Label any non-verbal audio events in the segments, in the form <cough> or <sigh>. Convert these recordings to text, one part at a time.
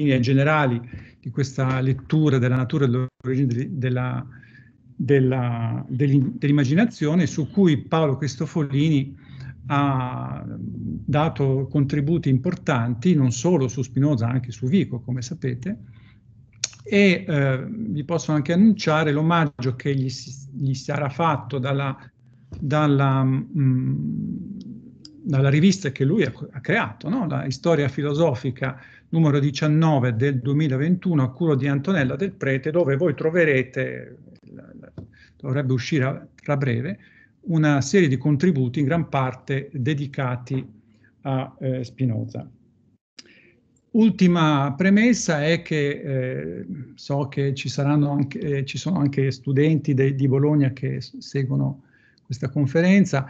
linee generali di questa lettura della natura e dell'origine della, della, dell'immaginazione su cui Paolo Cristofolini ha dato contributi importanti non solo su Spinoza, anche su Vico, come sapete, e eh, vi posso anche annunciare l'omaggio che gli, gli sarà fatto dalla, dalla, mh, mm, dalla, rivista che lui ha, ha creato, no? la Storia filosofica numero 19 del 2021 a curo di Antonella del Prete, dove voi troverete, dovrebbe uscire tra breve, una serie di contributi in gran parte dedicati a eh, Spinoza. Ultima premessa è che eh, so che ci, anche, eh, ci, sono anche studenti de, di Bologna che seguono questa conferenza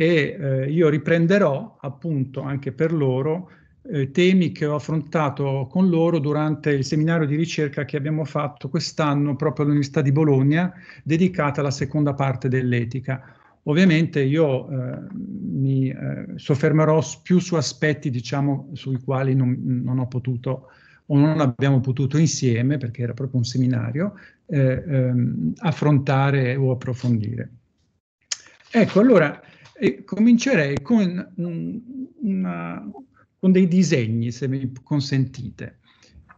e eh, io riprenderò appunto anche per loro eh, temi che ho affrontato con loro durante il seminario di ricerca che abbiamo fatto quest'anno proprio all'Università di Bologna dedicata alla seconda parte dell'etica. Ovviamente io eh, mi eh, soffermerò più su aspetti, diciamo, sui quali non, non, ho potuto o non abbiamo potuto insieme, perché era proprio un seminario, eh, ehm, affrontare o approfondire. Ecco, allora eh, comincerei con, una, con, dei disegni, se mi consentite.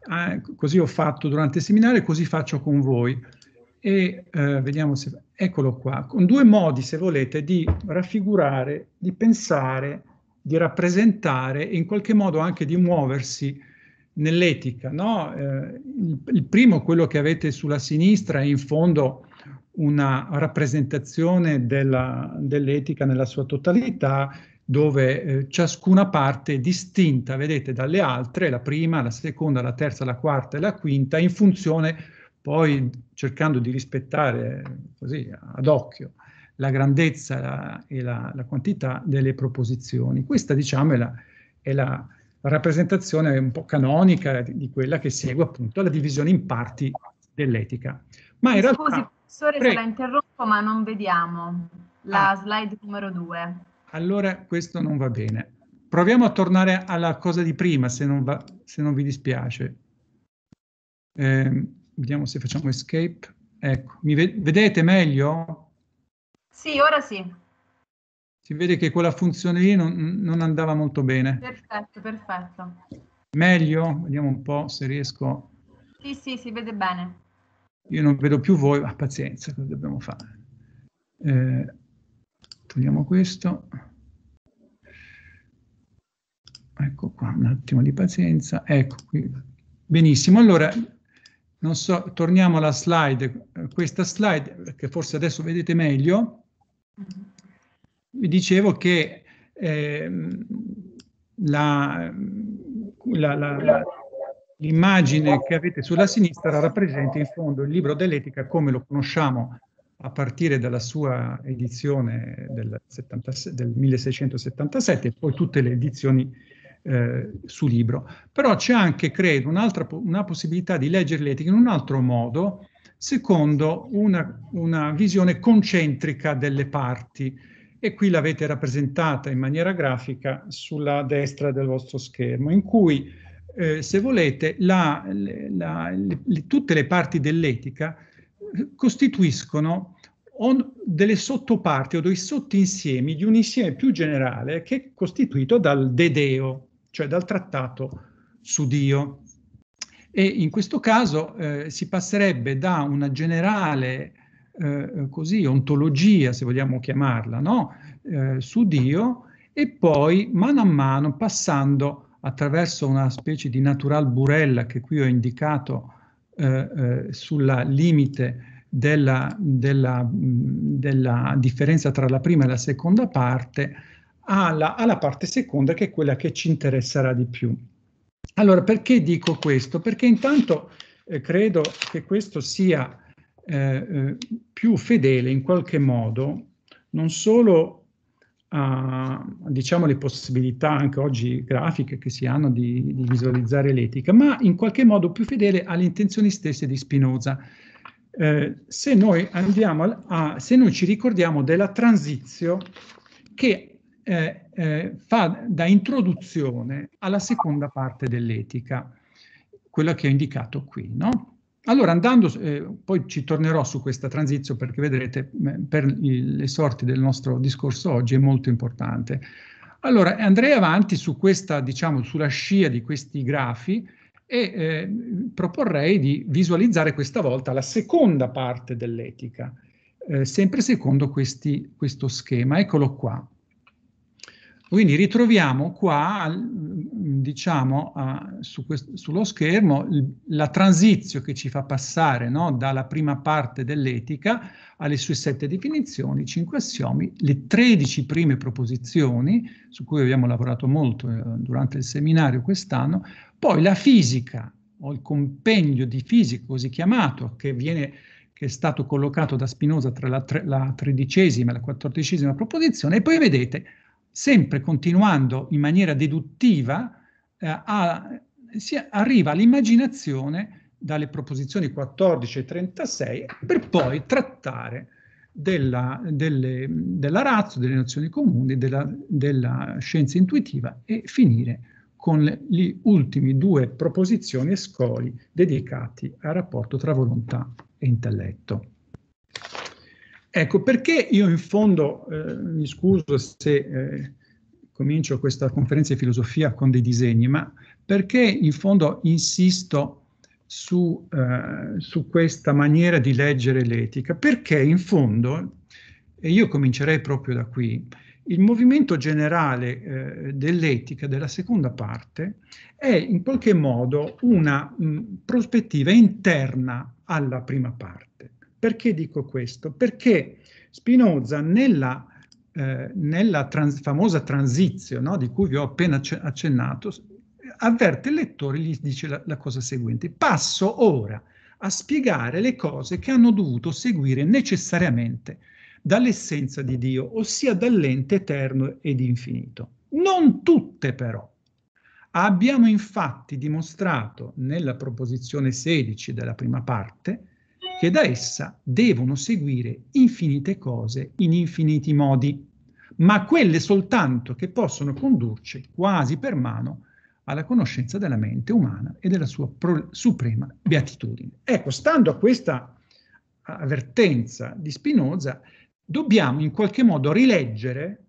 Ah, così ho fatto durante il seminario e così faccio con voi e eh, vediamo se, eccolo qua, con due modi, se volete, di raffigurare, di pensare, di rappresentare e in qualche modo anche di muoversi nell'etica. No? Eh, il, il, primo, quello che avete sulla sinistra, è in fondo una rappresentazione della, dell'etica nella sua totalità, dove eh, ciascuna parte è distinta, vedete, dalle altre, la prima, la seconda, la terza, la quarta e la quinta, in funzione poi cercando di rispettare così ad occhio la grandezza la, e la, la, quantità delle proposizioni. Questa diciamo è la, è la rappresentazione un po' canonica di, quella che segue appunto la divisione in parti dell'etica. Ma in Scusi, realtà, professore, pre- se la interrompo, ma non vediamo la ah, slide numero due. Allora questo non va bene. Proviamo a tornare alla cosa di prima, se non, va, se non vi dispiace. Eh, Vediamo se facciamo escape. Ecco, mi vedete meglio? Sì, ora sì. Si vede che quella funzione lì non, non andava molto bene. Perfetto, perfetto. Meglio? Vediamo un po' se riesco. Sì, sì, si vede bene. Io non vedo più voi, ma pazienza, cosa dobbiamo fare? Eh, togliamo questo. Ecco qua, un attimo di pazienza. Ecco qui. Benissimo, allora non so, torniamo alla slide, questa slide che forse adesso vedete meglio, vi dicevo che eh, l'immagine che avete sulla sinistra rappresenta in fondo il libro dell'etica come lo conosciamo a partire dalla sua edizione del, 70, del 1677 e poi tutte le edizioni eh, su libro. Però c'è anche, credo, una possibilità di leggere l'etica in un altro modo, secondo una, una visione concentrica delle parti. E qui l'avete rappresentata in maniera grafica sulla destra del vostro schermo, in cui, eh, se volete, la, la, le, tutte le parti dell'etica eh, costituiscono delle sottoparti o dei sottoinsiemi di un insieme più generale che è costituito dal dedeo, cioè dal trattato su Dio. E in questo caso eh, si passerebbe da una generale eh, così, ontologia, se vogliamo chiamarla, no? eh, su Dio, e poi mano a mano passando attraverso una specie di natural burella che qui ho indicato eh, eh, sulla limite della, della, della differenza tra la prima e la seconda parte, alla, alla parte seconda che è quella che ci interesserà di più. Allora, perché dico questo? Perché intanto eh, credo che questo sia eh, eh, più fedele in qualche modo, non solo a diciamo, le possibilità anche oggi grafiche che si hanno di, di, visualizzare l'etica, ma in qualche modo più fedele alle intenzioni stesse di Spinoza. Eh, se noi a, a, se noi ci ricordiamo della transizione che eh, eh, fa da introduzione alla seconda parte dell'etica. quella che ho indicato qui, no? Allora, andando, eh, poi ci tornerò su questa transizione perché vedrete per il, le sorti del nostro discorso oggi è molto importante. Allora, andrei avanti su questa, diciamo, sulla scia di questi grafi e eh, proporrei di visualizzare questa volta la seconda parte dell'etica, eh, sempre secondo questi, questo schema. Eccolo qua. Quindi ritroviamo qua, diciamo, uh, su sullo schermo la transizione che ci fa passare no, dalla prima parte dell'etica alle sue sette definizioni, cinque assiomi, le 13 prime proposizioni, su cui abbiamo lavorato molto eh, durante il seminario quest'anno, poi la fisica, o il compendio di fisica così chiamato, che, viene, che è stato collocato da Spinoza tra la, tre, la tredicesima e la quattordicesima proposizione, e poi vedete sempre continuando in maniera deduttiva, eh, a, si arriva all'immaginazione dalle proposizioni 14 e 36 per poi trattare della, delle, della razza, delle nozioni comuni, della, della, scienza intuitiva e finire con le ultime due proposizioni e scoli dedicati al rapporto tra volontà e intelletto. Ecco, perché io in fondo, eh, mi scuso se eh, comincio questa conferenza di filosofia con dei disegni, ma perché in fondo insisto su, eh, su questa maniera di leggere l'etica? Perché in fondo, e io comincerei proprio da qui, il movimento generale eh, dell'etica della seconda parte è in qualche modo una mh, prospettiva interna alla prima parte. Perché dico questo? Perché Spinoza nella, eh, nella trans famosa transizione no, di cui vi ho appena accennato, avverte il lettore gli dice la, la cosa seguente. Passo ora a spiegare le cose che hanno dovuto seguire necessariamente dall'essenza di Dio, ossia dall'ente eterno ed infinito. Non tutte però. Abbiamo infatti dimostrato nella proposizione 16 della prima parte che da essa devono seguire infinite cose in infiniti modi, ma quelle soltanto che possono condurci quasi per mano alla conoscenza della mente umana e della sua suprema beatitudine. Ecco, stando a questa avvertenza di Spinoza, dobbiamo in qualche modo rileggere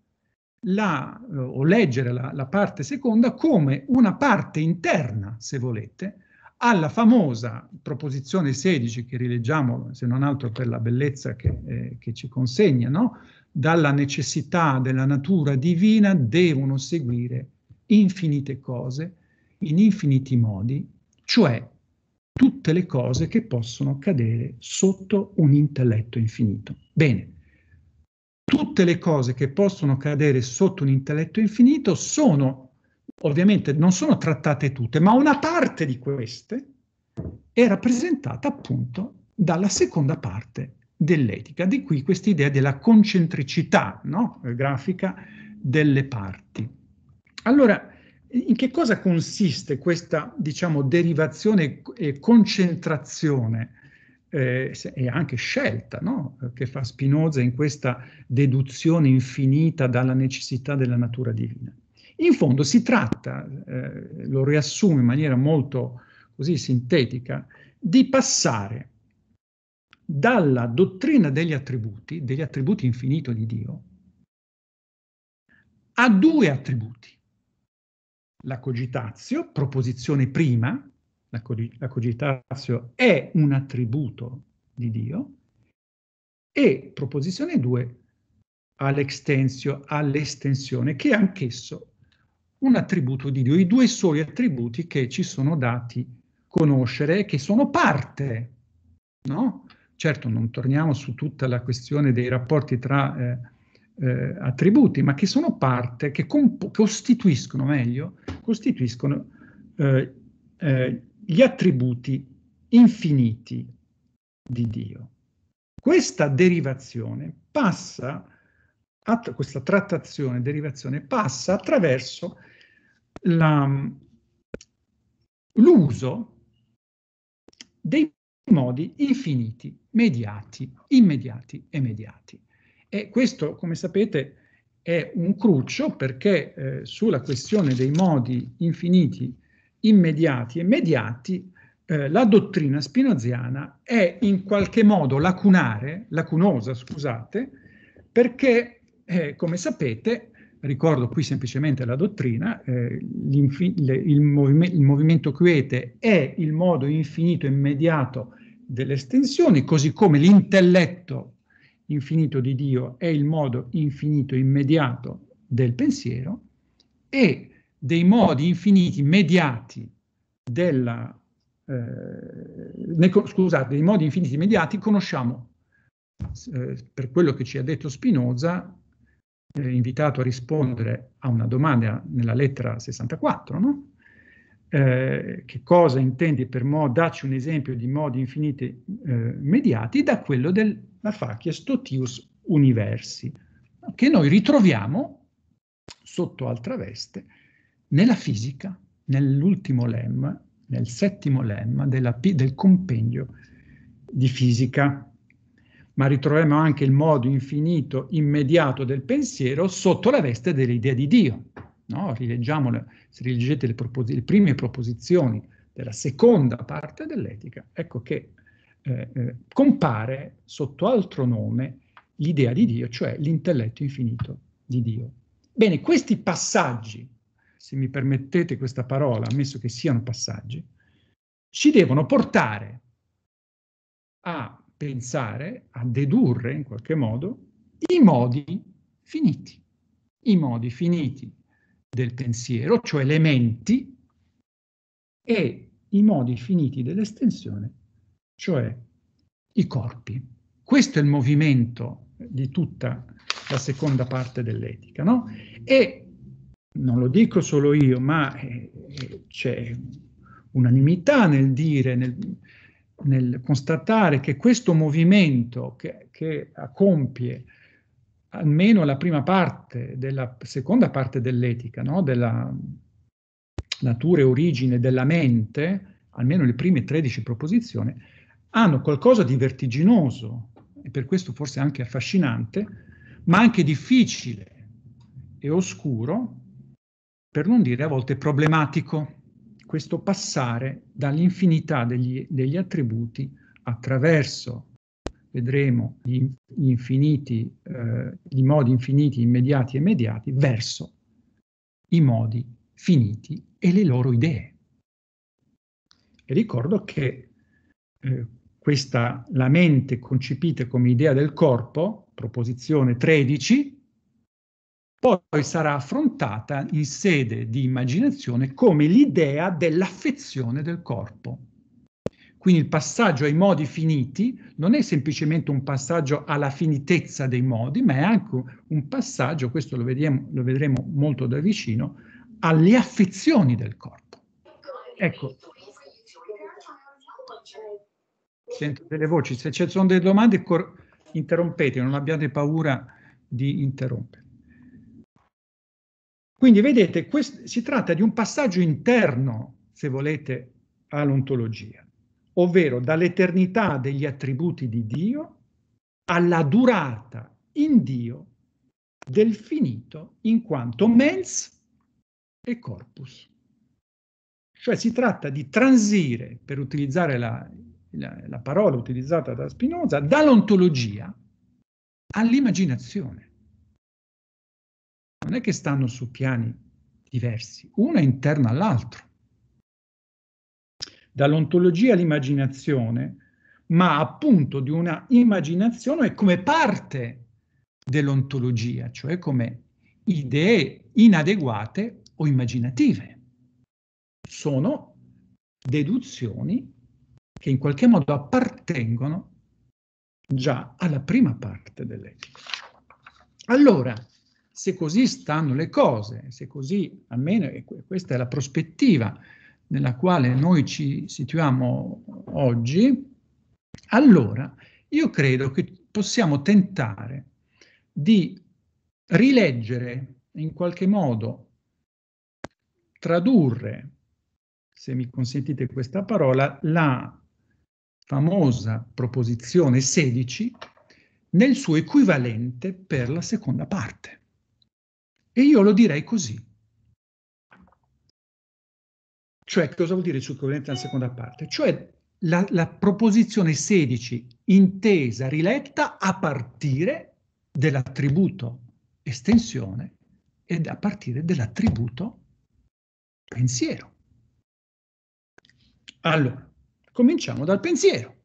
la, o leggere la, la parte seconda come una parte interna, se volete, alla famosa proposizione 16 che rileggiamo, se non altro per la bellezza che, eh, che ci consegna, no? dalla necessità della natura divina devono seguire infinite cose in infiniti modi, cioè tutte le cose che possono cadere sotto un intelletto infinito. Bene, tutte le cose che possono cadere sotto un intelletto infinito sono ovviamente non sono trattate tutte, ma una parte di queste è rappresentata appunto dalla seconda parte dell'etica, di qui questa idea della concentricità no? grafica delle parti. Allora, in che cosa consiste questa, diciamo, derivazione e concentrazione eh, e anche scelta no? che fa Spinoza in questa deduzione infinita dalla necessità della natura divina? In fondo si tratta, eh, lo riassumo in maniera molto così sintetica, di passare dalla dottrina degli attributi, degli attributi infinito di Dio, a due attributi. La cogitazio, proposizione prima, la, cogitazio è un attributo di Dio, e proposizione 2, all'extensio, all'estensione, che anch'esso un attributo di Dio, i due soli attributi che ci sono dati conoscere che sono parte, no? Certo, non torniamo su tutta la questione dei rapporti tra eh, eh, attributi, ma che sono parte, che costituiscono, meglio, costituiscono eh, eh, gli attributi infiniti di Dio. Questa derivazione passa, questa trattazione, derivazione, passa attraverso l'uso dei modi infiniti, mediati, immediati e mediati. E questo, come sapete, è un cruccio perché eh, sulla questione dei modi infiniti, immediati e mediati eh, la dottrina spinoziana è in qualche modo lacunare, lacunosa, scusate, perché, eh, come sapete, ricordo qui semplicemente la dottrina, eh, le, il, movime il, movimento quiete è il modo infinito immediato delle estensioni, così come l'intelletto infinito di Dio è il modo infinito immediato del pensiero e dei modi infiniti mediati della eh, scusate, dei modi infiniti immediati conosciamo. Eh, per quello che ci ha detto Spinoza eh, invitato a rispondere a una domanda nella lettera 64, no? eh, che cosa intendi per modo, dacci un esempio di modi infiniti eh, mediati, da quello della facchia stotius universi, che noi ritroviamo sotto altra veste nella fisica, nell'ultimo lemma, nel settimo lemma della, del compendio di fisica ma ritroviamo anche il modo infinito, immediato del pensiero sotto la veste dell'idea di Dio. No? Rileggiamo, se rileggete le, le, prime proposizioni della seconda parte dell'etica, ecco che eh, eh, compare sotto altro nome l'idea di Dio, cioè l'intelletto infinito di Dio. Bene, questi passaggi, se mi permettete questa parola, ammesso che siano passaggi, ci devono portare a pensare, a dedurre in qualche modo i modi finiti, i modi finiti del pensiero, cioè le menti, e i modi finiti dell'estensione, cioè i corpi. Questo è il movimento di tutta la seconda parte dell'etica, no? E non lo dico solo io, ma eh, c'è unanimità nel dire, nel, nel constatare che questo movimento che, che compie almeno la prima parte della seconda parte dell'etica, no? della natura e origine della mente, almeno le prime 13 proposizioni, hanno qualcosa di vertiginoso e per questo forse anche affascinante, ma anche difficile e oscuro, per non dire a volte problematico questo passare dall'infinità degli, degli attributi attraverso, vedremo, gli, infiniti, eh, i modi infiniti, immediati e immediati, verso i modi finiti e le loro idee. E ricordo che eh, questa, la mente concepita come idea del corpo, proposizione 13, poi sarà affrontata in sede di immaginazione come l'idea dell'affezione del corpo. Quindi il passaggio ai modi finiti non è semplicemente un passaggio alla finitezza dei modi, ma è anche un passaggio, questo lo, vediamo, lo vedremo molto da vicino, alle affezioni del corpo. Ecco. Sento delle voci, se ci sono delle domande interrompete, non abbiate paura di interrompere. Quindi vedete, si tratta di un passaggio interno, se volete, all'ontologia, ovvero dall'eternità degli attributi di Dio alla durata in Dio del finito in quanto mens e corpus. Cioè si tratta di transire, per utilizzare la, la, la parola utilizzata da Spinoza, dall'ontologia all'immaginazione non è che stanno su piani diversi, uno è interno all'altro. Dall'ontologia all'immaginazione, ma appunto di una immaginazione come parte dell'ontologia, cioè come idee inadeguate o immaginative. Sono deduzioni che in qualche modo appartengono già alla prima parte dell'etica. Allora, se così stanno le cose, se così, almeno questa è la prospettiva nella quale noi ci situiamo oggi, allora io credo che possiamo tentare di rileggere in qualche modo, tradurre, se mi consentite questa parola, la famosa proposizione 16 nel suo equivalente per la seconda parte. E io lo direi così. Cioè, cosa vuol dire ciò equivalente alla seconda parte? Cioè, la, la proposizione 16 intesa, riletta a partire dell'attributo estensione ed a partire dell'attributo pensiero. Allora, cominciamo dal pensiero.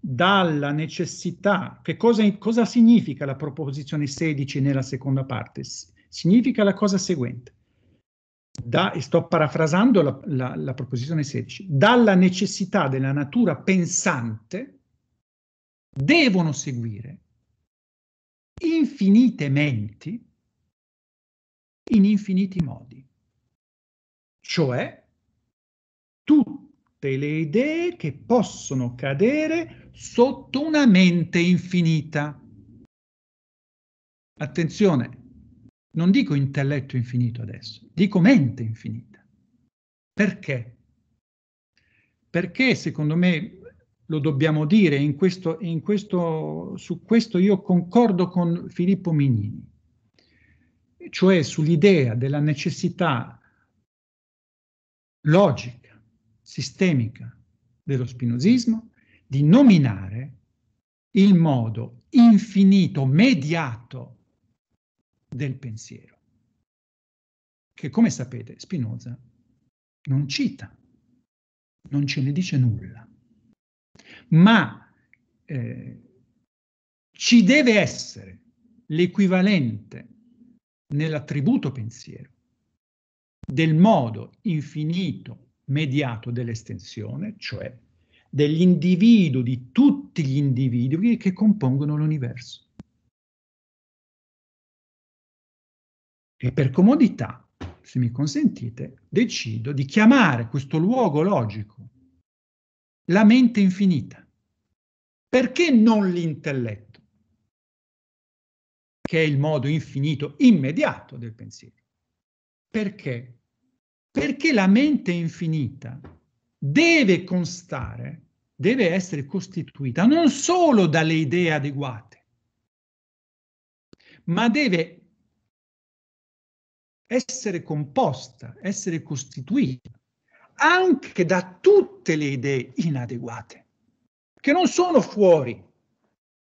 Dalla necessità, che cosa, cosa significa la proposizione 16 nella seconda parte? Significa la cosa seguente. Da, sto parafrasando la, la, la proposizione 16. Dalla necessità della natura pensante devono seguire infinite menti in infiniti modi. Cioè, tutte le idee che possono cadere sotto una mente infinita. Attenzione, non dico intelletto infinito adesso, dico mente infinita. Perché? Perché secondo me lo dobbiamo dire, in questo, in questo, su questo io concordo con Filippo Mignini, cioè sull'idea della necessità logica, sistemica dello spinozismo di nominare il modo infinito, mediato del pensiero, che come sapete Spinoza non cita, non ce ne dice nulla, ma eh, ci deve essere l'equivalente nell'attributo pensiero del modo infinito mediato dell'estensione, cioè dell'individuo, di tutti gli individui che compongono l'universo. E per comodità, se mi consentite, decido di chiamare questo luogo logico la mente infinita. Perché non l'intelletto? Che è il modo infinito immediato del pensiero. Perché? Perché la mente infinita deve constare, deve essere costituita non solo dalle idee adeguate, ma deve essere composta, essere costituita anche da tutte le idee inadeguate, che non sono fuori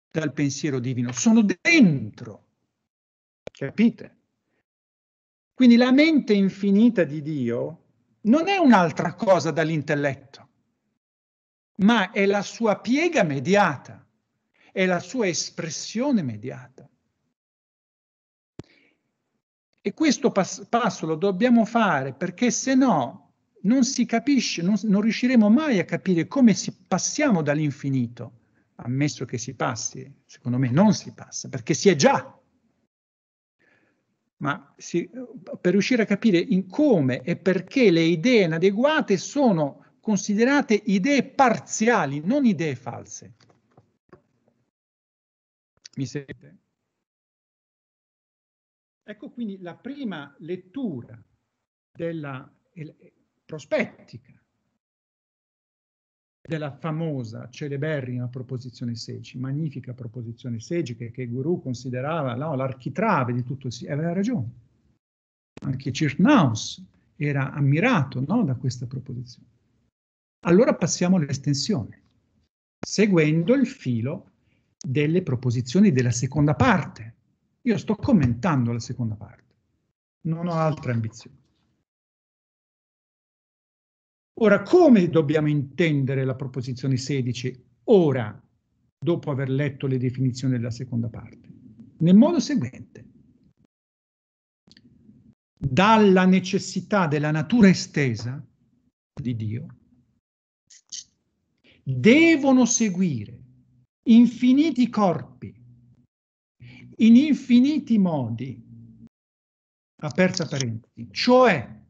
dal pensiero divino, sono dentro. Capite? Quindi la mente infinita di Dio non è un'altra cosa dall'intelletto, ma è la sua piega mediata, è la sua espressione mediata. E questo pas passo lo dobbiamo fare perché se no non si capisce, non, non riusciremo mai a capire come si passiamo dall'infinito, ammesso che si passi, secondo me non si passa, perché si è già. Ma si, per riuscire a capire in come e perché le idee inadeguate sono considerate idee parziali, non idee false. Mi sente? Ecco quindi la prima lettura della prospettica della famosa, celeberrima proposizione 16, magnifica proposizione 16 che, che guru considerava no, l'architrave di tutto il aveva ragione. Anche Cirnaus era ammirato no, da questa proposizione. Allora passiamo all'estensione, seguendo il filo delle proposizioni della seconda parte, io sto commentando la seconda parte, non ho altre ambizioni. Ora, come dobbiamo intendere la proposizione 16 ora, dopo aver letto le definizioni della seconda parte? Nel modo seguente. Dalla necessità della natura estesa di Dio, devono seguire infiniti corpi in infiniti modi, aperta parentesi, cioè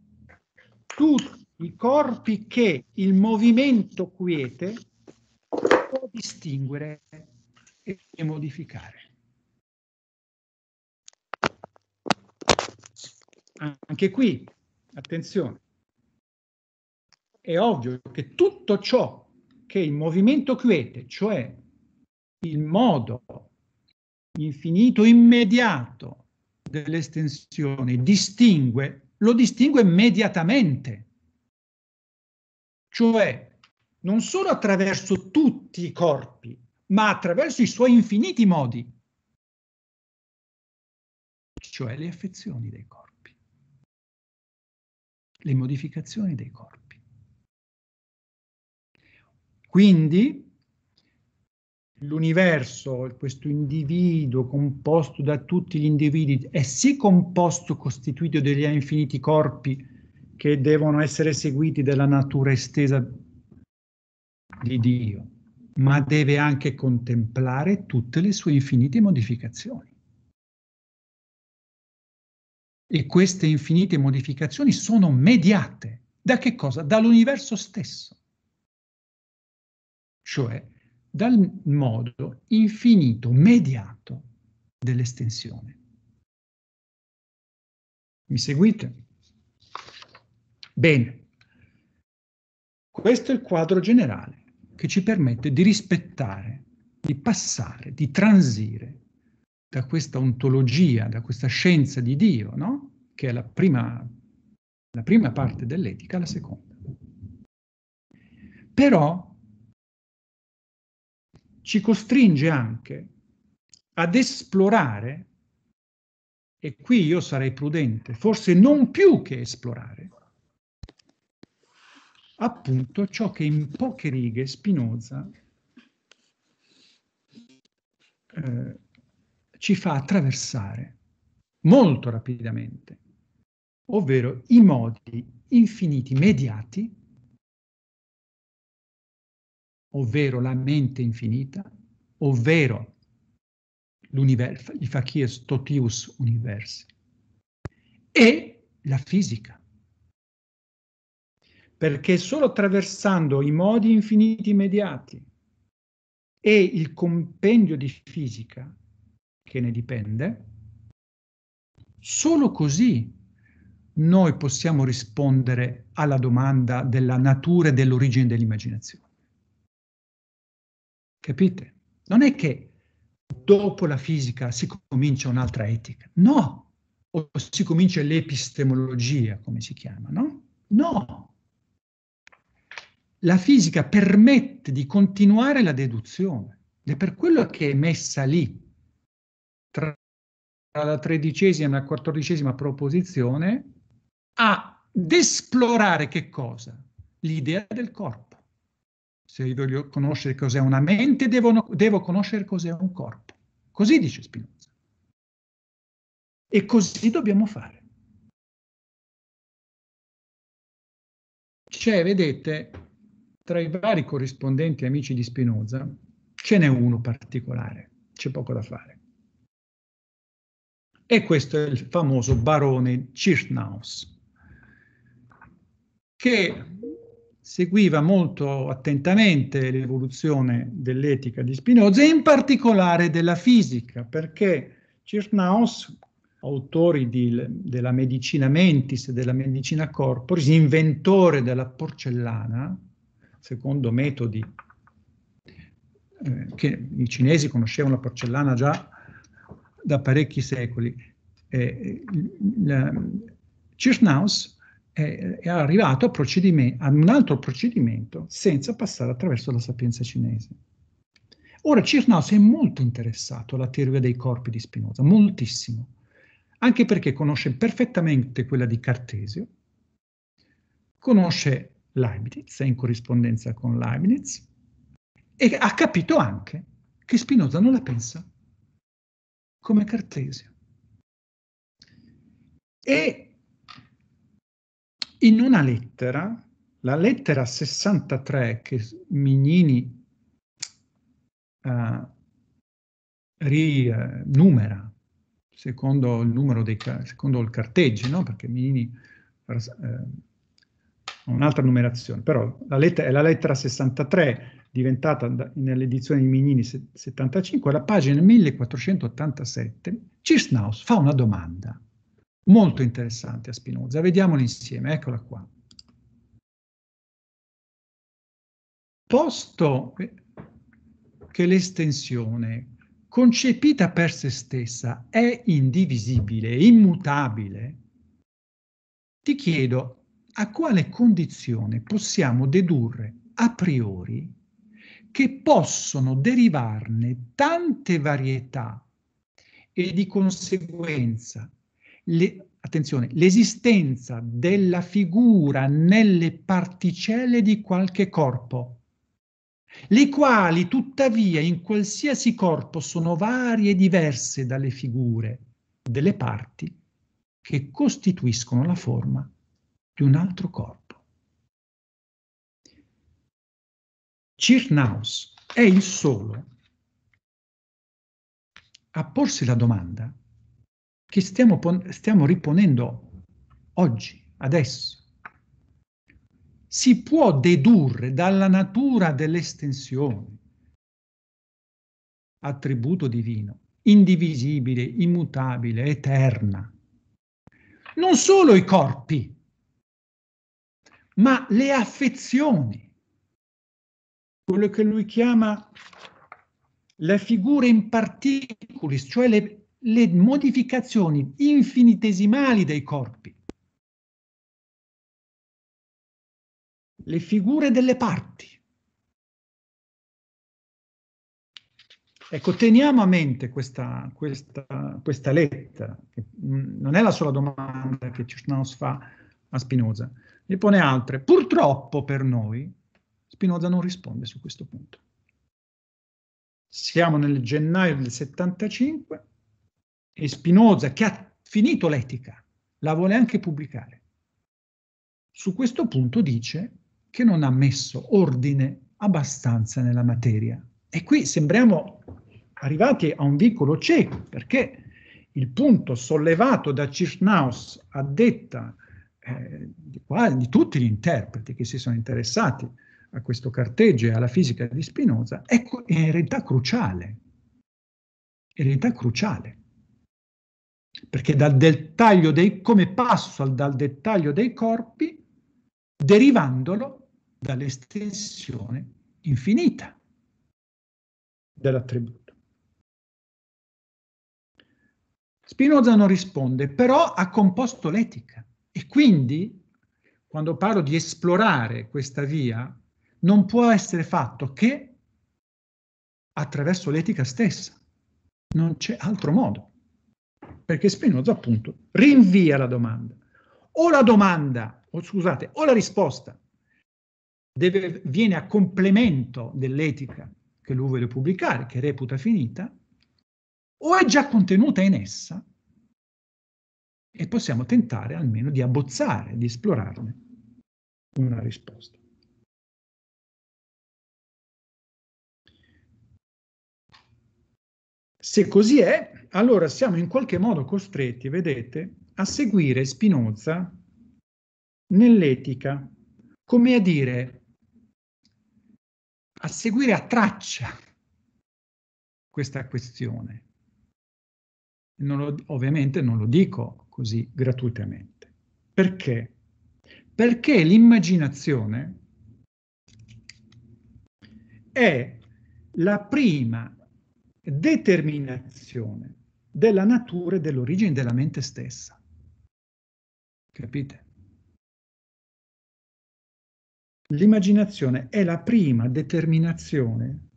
tutti i corpi che il movimento quiete può distinguere e modificare. Anche qui, attenzione, è ovvio che tutto ciò che il movimento quiete, cioè il modo infinito immediato dell'estensione distingue lo distingue immediatamente. Cioè, non solo attraverso tutti i corpi, ma attraverso i suoi infiniti modi, cioè le affezioni dei corpi, le modificazioni dei corpi. Quindi l'universo, questo individuo composto da tutti gli individui, è sì composto, costituito degli infiniti corpi che devono essere seguiti dalla natura estesa di Dio, ma deve anche contemplare tutte le sue infinite modificazioni. E queste infinite modificazioni sono mediate da che cosa? Dall'universo stesso. Cioè dal modo infinito, mediato dell'estensione. Mi seguite? Bene, questo è il quadro generale che ci permette di rispettare, di passare, di transire da questa ontologia, da questa scienza di Dio, no? che è la prima, la prima parte dell'etica, alla seconda. Però ci costringe anche ad esplorare, e qui io sarei prudente, forse non più che esplorare, appunto ciò che in poche righe Spinoza eh, ci fa attraversare molto rapidamente, ovvero i modi infiniti mediati ovvero la mente infinita, ovvero l'universo, i facies totius universi, e la fisica. Perché solo attraversando i modi infiniti immediati e il compendio di fisica che ne dipende, solo così noi possiamo rispondere alla domanda della natura e dell'origine dell'immaginazione. Capite? Non è che dopo la fisica si comincia un'altra etica, no, o si comincia l'epistemologia, come si chiama, no? No. La fisica permette di continuare la deduzione ed è per quello che è messa lì, tra la tredicesima e la quattordicesima proposizione, ad esplorare che cosa? L'idea del corpo. Se io voglio conoscere cos'è una mente, devo, devo conoscere cos'è un corpo. Così dice Spinoza. E così dobbiamo fare. C'è, vedete, tra i vari corrispondenti amici di Spinoza, ce n'è uno particolare, c'è poco da fare. E questo è il famoso barone Kirchnaus, che seguiva molto attentamente l'evoluzione dell'etica di Spinoza e in particolare della fisica, perché Kirchnaus, autori di, della medicina mentis e della medicina corporis, inventore della porcellana, secondo metodi eh, che i cinesi conoscevano la porcellana già da parecchi secoli, eh, Kirchnaus è, è arrivato a, a, un altro procedimento senza passare attraverso la sapienza cinese. Ora Cirnaus è molto interessato alla teoria dei corpi di Spinoza, moltissimo, anche perché conosce perfettamente quella di Cartesio, conosce Leibniz, è in corrispondenza con Leibniz, e ha capito anche che Spinoza non la pensa come Cartesio. E in una lettera, la lettera 63 che Mignini uh, rinumera secondo il numero dei secondo il carteggi, no? perché Mignini eh, un'altra numerazione, però la lettera, è la lettera 63 diventata nell'edizione di Mignini 75, alla pagina 1487, Cisnaus fa una domanda molto interessante a Spinoza. Vediamolo insieme, eccola qua. Posto che l'estensione concepita per se stessa è indivisibile, immutabile, ti chiedo a quale condizione possiamo dedurre a priori che possono derivarne tante varietà e di conseguenza le, attenzione, l'esistenza della figura nelle particelle di qualche corpo, le quali tuttavia in qualsiasi corpo sono varie e diverse dalle figure delle parti che costituiscono la forma di un altro corpo. Cirnaus è il solo a porsi la domanda che stiamo, stiamo riponendo oggi, adesso. Si può dedurre dalla natura dell'estensione, attributo divino, indivisibile, immutabile, eterna, non solo i corpi, ma le affezioni, quello che lui chiama le figure in particulis, cioè le, le modificazioni infinitesimali dei corpi, le figure delle parti. Ecco, teniamo a mente questa, questa, questa lettera, che non è la sola domanda che Cisnaus fa a Spinoza, ne pone altre. Purtroppo per noi Spinoza non risponde su questo punto. Siamo nel gennaio del 75 e Spinoza, che ha finito l'etica, la vuole anche pubblicare. Su questo punto dice che non ha messo ordine abbastanza nella materia. E qui sembriamo arrivati a un vicolo cieco, perché il punto sollevato da Cirnaus a detta eh, di, di, tutti gli interpreti che si sono interessati a questo carteggio e alla fisica di Spinoza è, è in realtà cruciale. È in realtà cruciale. Perché dal dettaglio dei, come passo dal dettaglio dei corpi, derivandolo dall'estensione infinita dell'attributo. Spinoza non risponde, però ha composto l'etica e quindi quando parlo di esplorare questa via non può essere fatto che attraverso l'etica stessa. Non c'è altro modo. Perché Spinoza appunto rinvia la domanda. O la domanda, o scusate, o la risposta deve, viene a complemento dell'etica che lui vuole pubblicare, che reputa finita, o è già contenuta in essa e possiamo tentare almeno di abbozzare, di esplorarne una risposta. Se così è, allora siamo in qualche modo costretti, vedete, a seguire Spinoza nell'etica, come a dire, a seguire a traccia questa questione non lo, ovviamente non lo dico così gratuitamente. Perché? Perché l'immaginazione è la prima determinazione della natura e dell'origine della mente stessa. Capite? L'immaginazione è la prima determinazione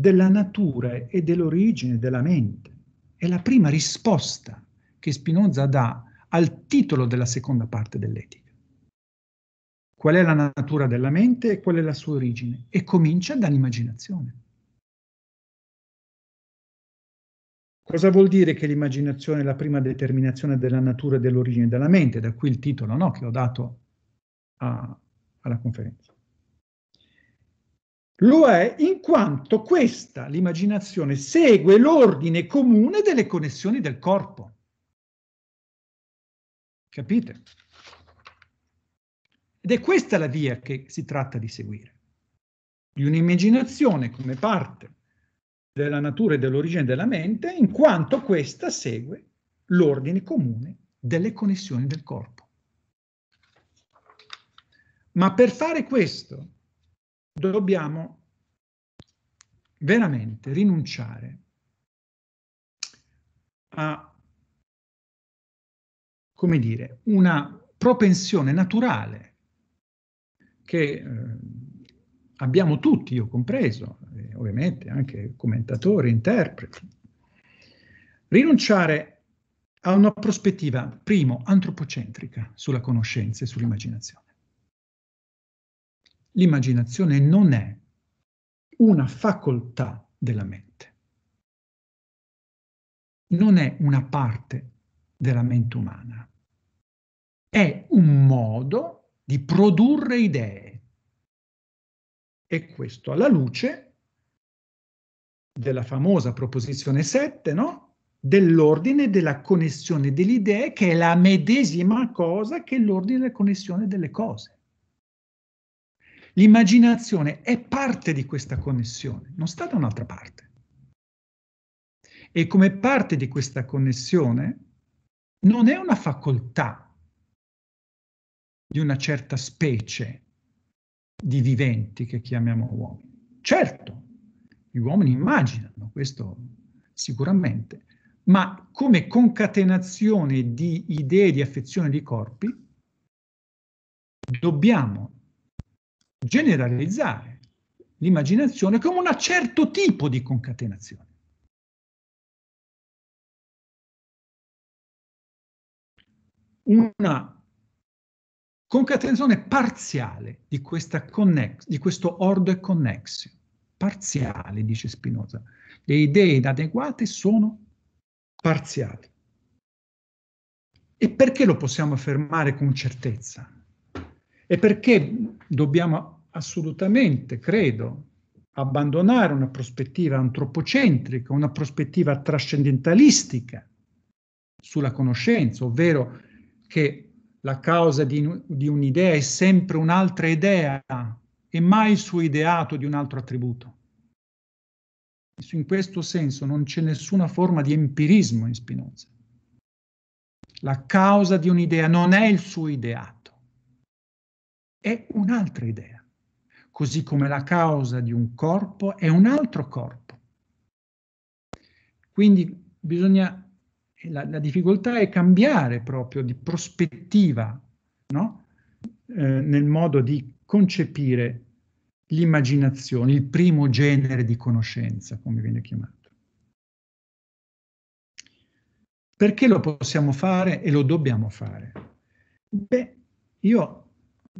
della natura e dell'origine della mente è la prima risposta che Spinoza dà al titolo della seconda parte dell'etica. Qual è la natura della mente e qual è la sua origine? E comincia dall'immaginazione. Cosa vuol dire che l'immaginazione è la prima determinazione della natura e dell'origine della mente? Da qui il titolo no, che ho dato a, alla conferenza. Lo è in quanto questa, l'immaginazione, segue l'ordine comune delle connessioni del corpo. Capite? Ed è questa la via che si tratta di seguire. Di un'immaginazione come parte della natura e dell'origine della mente, in quanto questa segue l'ordine comune delle connessioni del corpo. Ma per fare questo dobbiamo veramente rinunciare a, come dire, una propensione naturale che eh, abbiamo tutti, io compreso, eh, ovviamente anche commentatori, interpreti, rinunciare a una prospettiva, primo, antropocentrica sulla conoscenza e sull'immaginazione. L'immaginazione non è una facoltà della mente, non è una parte della mente umana, è un modo di produrre idee. E questo alla luce della famosa proposizione 7, no? dell'ordine della connessione delle idee, che è la medesima cosa che l'ordine e la connessione delle cose. L'immaginazione è parte di questa connessione, non sta da un'altra parte. E come parte di questa connessione non è una facoltà di una certa specie di viventi che chiamiamo uomini. Certo, gli uomini immaginano, questo sicuramente, ma come concatenazione di idee, di affezione di corpi, dobbiamo generalizzare l'immaginazione come un certo tipo di concatenazione. Una concatenazione parziale di, connex, di questo ordo e connexio. Parziale, dice Spinoza. Le idee inadeguate sono parziali. E perché lo possiamo affermare con certezza? E perché dobbiamo assolutamente, credo, abbandonare una prospettiva antropocentrica, una prospettiva trascendentalistica sulla conoscenza, ovvero che la causa di, di un'idea è sempre un'altra idea e mai il suo ideato di un altro attributo. In questo senso non c'è nessuna forma di empirismo in Spinoza. La causa di un'idea non è il suo ideato, è un'altra idea, così come la causa di un corpo è un altro corpo. Quindi bisogna, la, la difficoltà è cambiare proprio di prospettiva, no? eh, nel modo di concepire l'immaginazione, il primo genere di conoscenza, come viene chiamato. Perché lo possiamo fare e lo dobbiamo fare? Beh, io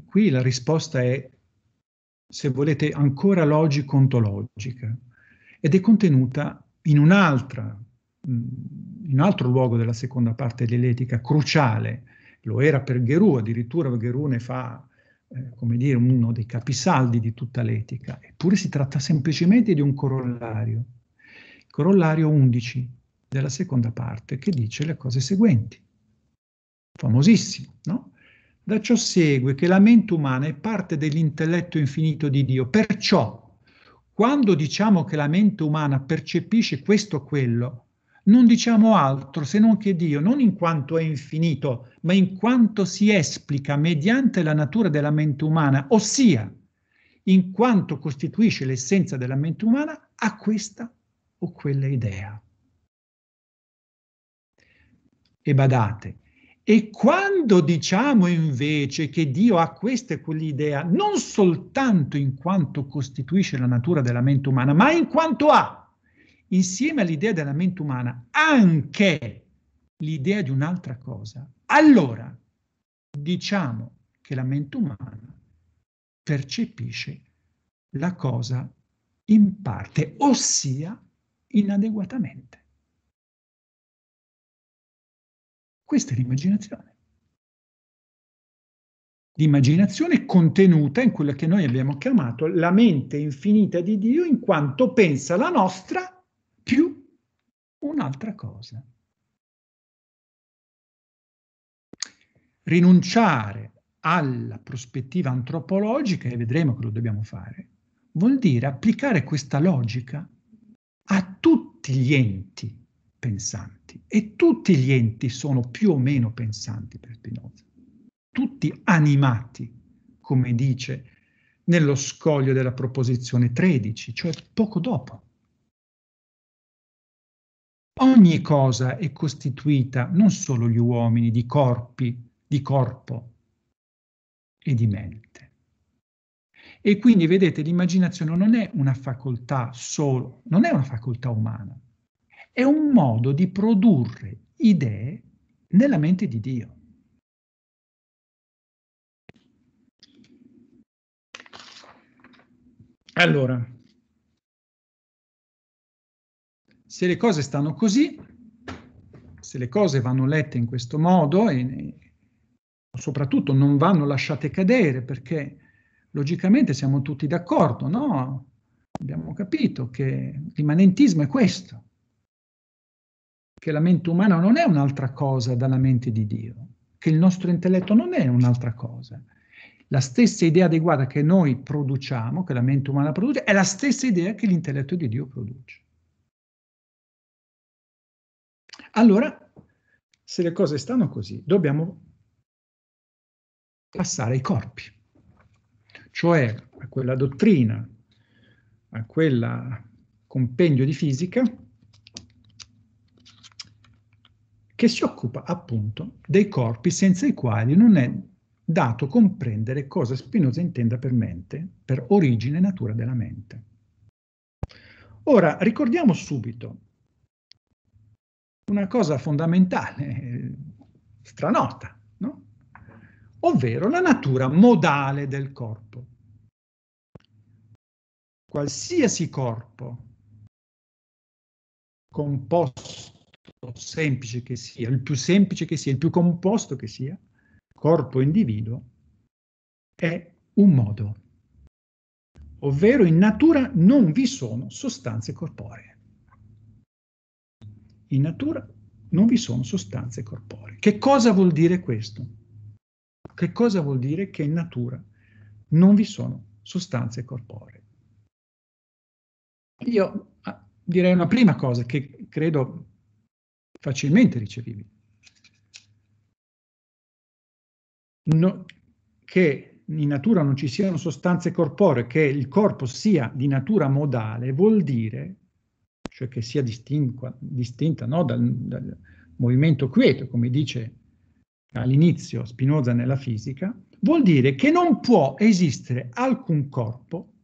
qui la risposta è, se volete, ancora logico-ontologica ed è contenuta in un'altra, in altro luogo della seconda parte dell'etica, cruciale. Lo era per Gherù, addirittura Gherù ne fa eh, come dire, uno dei capisaldi di tutta l'etica, eppure si tratta semplicemente di un corollario. Corollario 11 della seconda parte che dice le cose seguenti. Famosissimo, no? Da ciò segue che la mente umana è parte dell'intelletto infinito di Dio, perciò quando diciamo che la mente umana percepisce questo o quello, non diciamo altro se non che Dio, non in quanto è infinito, ma in quanto si esplica mediante la natura della mente umana, ossia in quanto costituisce l'essenza della mente umana, ha questa o quella idea. E badate, e quando diciamo invece che Dio ha questa e quell'idea, non soltanto in quanto costituisce la natura della mente umana, ma in quanto ha insieme all'idea della mente umana anche l'idea di un'altra cosa, allora diciamo che la mente umana percepisce la cosa in parte, ossia inadeguatamente. Questa è l'immaginazione. L'immaginazione contenuta in quella che noi abbiamo chiamato la mente infinita di Dio in quanto pensa la nostra più un'altra cosa. Rinunciare alla prospettiva antropologica, e vedremo che lo dobbiamo fare, vuol dire applicare questa logica a tutti gli enti pensanti. E tutti gli enti sono più o meno pensanti per Spinoza, tutti animati, come dice nello scoglio della proposizione 13, cioè poco dopo. Ogni cosa è costituita, non solo gli uomini, di corpi di corpo e di mente. E quindi vedete, l'immaginazione non è una facoltà solo, non è una facoltà umana, è un modo di produrre idee nella mente di Dio. Allora, se le cose stanno così, se le cose vanno lette in questo modo e soprattutto non vanno lasciate cadere perché logicamente siamo tutti d'accordo, no? Abbiamo capito che l'immanentismo è questo, che la mente umana non è un'altra cosa dalla mente di Dio, che il nostro intelletto non è un'altra cosa. La stessa idea adeguata che noi produciamo, che la mente umana produce, è la stessa idea che l'intelletto di Dio produce. Allora, se le cose stanno così, dobbiamo passare ai corpi, cioè a quella dottrina, a quel compendio di fisica che si occupa appunto dei corpi senza i quali non è dato comprendere cosa Spinoza intenda per mente, per origine e natura della mente. Ora, ricordiamo subito una cosa fondamentale, stranota, no? ovvero la natura modale del corpo. Qualsiasi corpo composto, semplice che sia, il più semplice che sia, il più composto che sia, corpo individuo, è un modo, ovvero in natura non vi sono sostanze corporee. In natura non vi sono sostanze corporee. Che cosa vuol dire questo? Che cosa vuol dire che in natura non vi sono sostanze corporee? Io ah, direi una prima cosa che credo facilmente ricevibile. No, che in natura non ci siano sostanze corporee, che il corpo sia di natura modale, vuol dire, cioè che sia distinta no, dal, dal movimento quieto, come dice all'inizio Spinoza nella fisica, vuol dire che non può esistere alcun corpo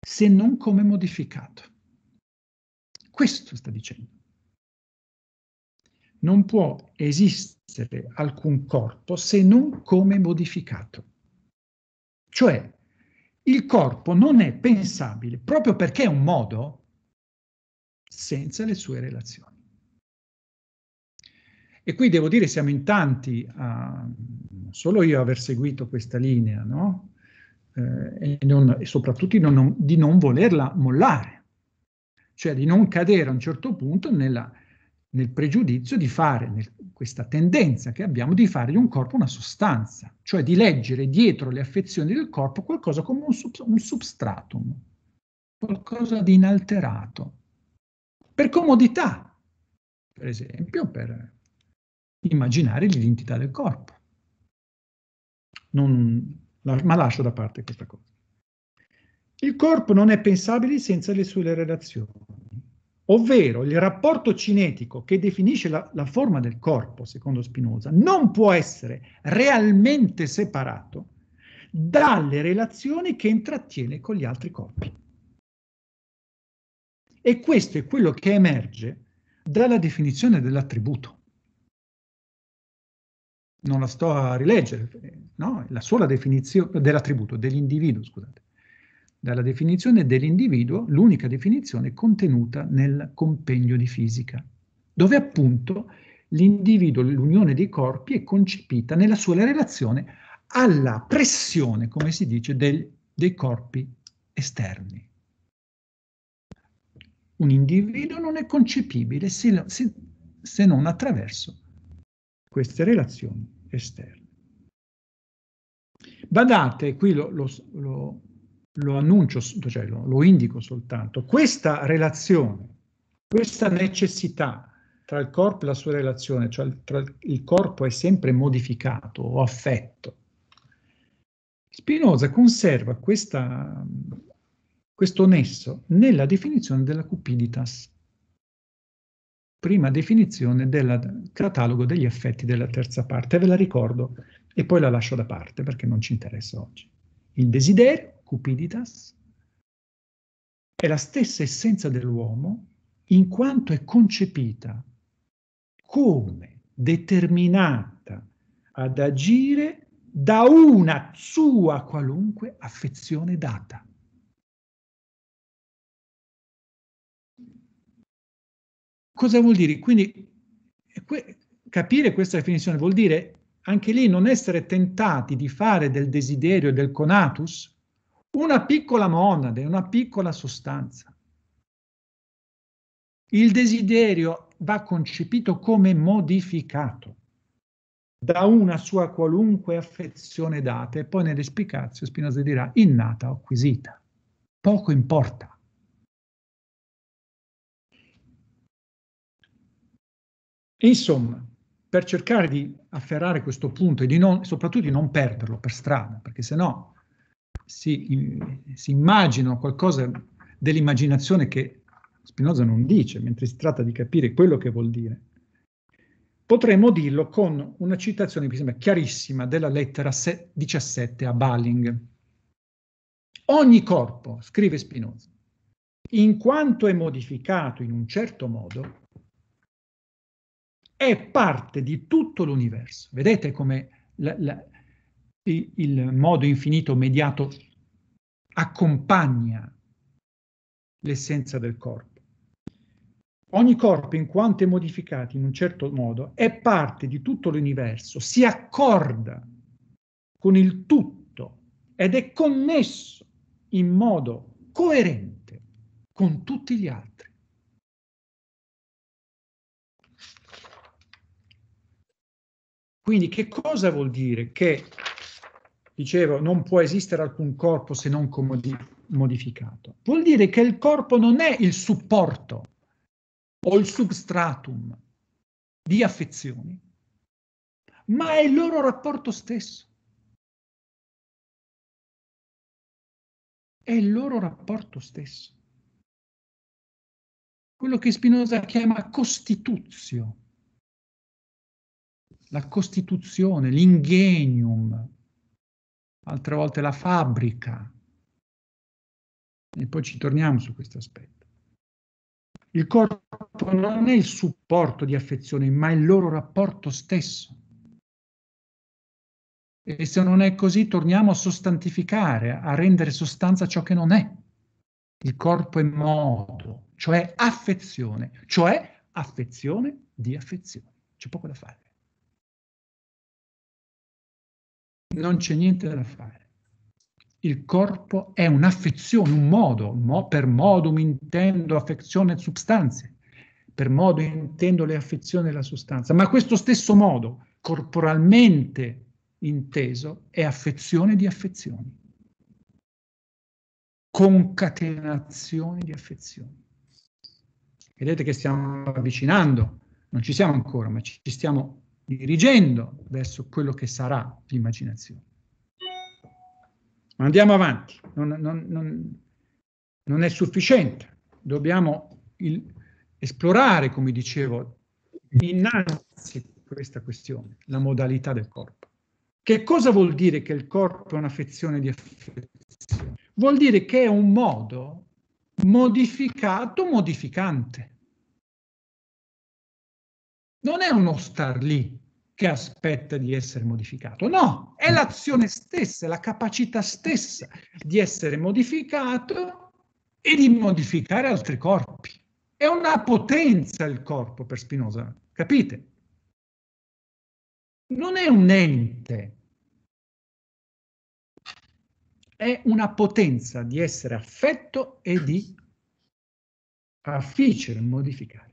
se non come modificato. Questo sta dicendo non può esistere alcun corpo se non come modificato. Cioè, il corpo non è pensabile proprio perché è un modo senza le sue relazioni. E qui devo dire siamo in tanti, a, non solo io aver seguito questa linea, no? eh, e, non, e, soprattutto di non, di non volerla mollare, cioè di non cadere a un certo punto nella nel pregiudizio di fare, nel, questa tendenza che abbiamo di fare di un corpo una sostanza, cioè di leggere dietro le affezioni del corpo qualcosa come un, sub, un substratum, qualcosa di inalterato, per comodità, per esempio per immaginare l'identità del corpo. Non, ma lascio da parte questa cosa. Il corpo non è pensabile senza le sue relazioni ovvero il rapporto cinetico che definisce la, la, forma del corpo, secondo Spinoza, non può essere realmente separato dalle relazioni che intrattiene con gli altri corpi. E questo è quello che emerge dalla definizione dell'attributo. Non la sto a rileggere, no? La sola definizione dell'attributo, dell'individuo, scusate dalla definizione dell'individuo, l'unica definizione contenuta nel compendio di fisica, dove appunto l'individuo, l'unione dei corpi è concepita nella sua relazione alla pressione, come si dice, del, dei corpi esterni. Un individuo non è concepibile se, se, se non attraverso queste relazioni esterne. Badate, qui lo, lo, lo lo annuncio, cioè lo, indico soltanto, questa relazione, questa necessità tra il corpo e la sua relazione, cioè tra il corpo è sempre modificato o affetto. Spinoza conserva questa, questo nesso nella definizione della cupiditas. prima definizione del catalogo degli effetti della terza parte. Ve la ricordo e poi la lascio da parte perché non ci interessa oggi. Il desiderio, cupiditas, è la stessa essenza dell'uomo in quanto è concepita come determinata ad agire da una sua qualunque affezione data. Cosa vuol dire? Quindi capire questa definizione vuol dire anche lì non essere tentati di fare del desiderio e del conatus una piccola monade, una piccola sostanza. Il desiderio va concepito come modificato da una sua qualunque affezione data e poi nell'esplicazio Spinoza dirà innata o acquisita. Poco importa. Insomma, per cercare di afferrare questo punto e di non, soprattutto di non perderlo per strada, perché se no si, si immaginano qualcosa dell'immaginazione che Spinoza non dice, mentre si tratta di capire quello che vuol dire. Potremmo dirlo con una citazione che mi sembra chiarissima della lettera 17 a Baling. Ogni corpo, scrive Spinoza, in quanto è modificato in un certo modo, è parte di tutto l'universo. Vedete come la, la, il, il modo infinito mediato accompagna l'essenza del corpo. Ogni corpo, in quanto è modificato in un certo modo, è parte di tutto l'universo, si accorda con il tutto ed è connesso in modo coerente con tutti gli altri. Quindi che cosa vuol dire? Che, dicevo, non può esistere alcun corpo se non modificato. Vuol dire che il corpo non è il supporto o il substratum di affezioni, ma è il loro rapporto stesso. È il loro rapporto stesso. Quello che Spinoza chiama costituzio la costituzione, l'ingenium, altre volte la fabbrica. E poi ci torniamo su questo aspetto. Il corpo non è il supporto di affezione, ma il loro rapporto stesso. E se non è così, torniamo a sostantificare, a rendere sostanza ciò che non è. Il corpo è modo, cioè affezione, cioè affezione di affezione. C'è poco da fare. Non c'è niente da fare. Il corpo è un'affezione, un modo, mo, per modum intendo affezione e substanze, per modo intendo le affezioni e la sostanza, ma questo stesso modo, corporalmente inteso, è affezione di affezioni, concatenazione di affezioni. Vedete che stiamo avvicinando, non ci siamo ancora, ma ci stiamo dirigendo verso quello che sarà l'immaginazione. Ma andiamo avanti, non, non, non, non è sufficiente, dobbiamo il, esplorare, come dicevo, innanzi questa questione, la modalità del corpo. Che cosa vuol dire che il corpo è un'affezione di affezione? Vuol dire che è un modo modificato, modificante non è uno star lì che aspetta di essere modificato, no, è l'azione stessa, la capacità stessa di essere modificato e di modificare altri corpi. È una potenza il corpo per Spinoza, capite? Non è un ente, è una potenza di essere affetto e di afficere, modificare.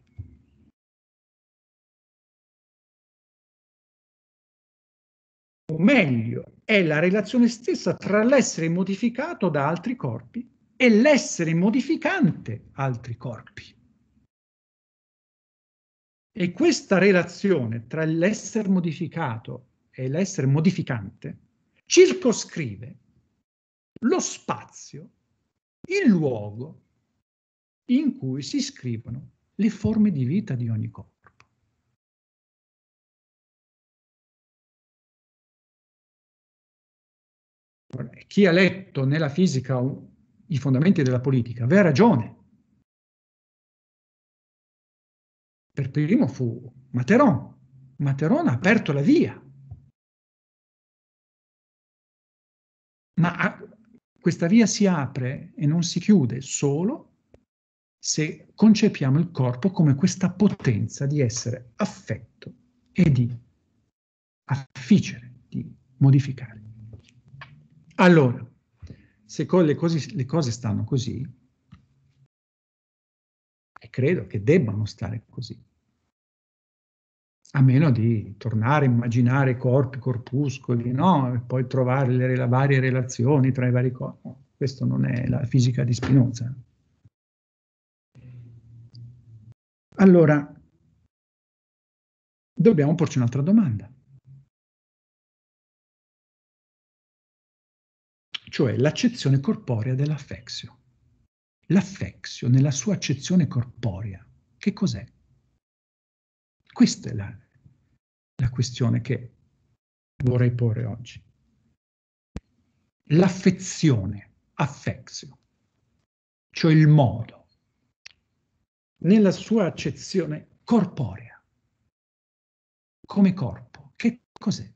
O meglio, è la relazione stessa tra l'essere modificato da altri corpi e l'essere modificante altri corpi. E questa relazione tra l'essere modificato e l'essere modificante circoscrive lo spazio, il luogo in cui si scrivono le forme di vita di ogni corpo. Chi ha letto nella fisica i fondamenti della politica aveva ragione. Per primo fu Materon. Materon ha aperto la via. Ma questa via si apre e non si chiude solo se concepiamo il corpo come questa potenza di essere affetto e di afficere, di modificare. Allora, se le cose, le cose stanno così, e credo che debbano stare così, a meno di tornare a immaginare corpi, corpuscoli, no? E poi trovare le, le varie relazioni tra i vari corpi. No, questo non è la fisica di Spinoza. Allora, dobbiamo porci un'altra domanda. Cioè l'accezione corporea dell'affexio. L'affexio nella sua accezione corporea, che cos'è? Questa è la, la questione che vorrei porre oggi. L'affezione, affexio, cioè il modo, nella sua accezione corporea, come corpo, che cos'è?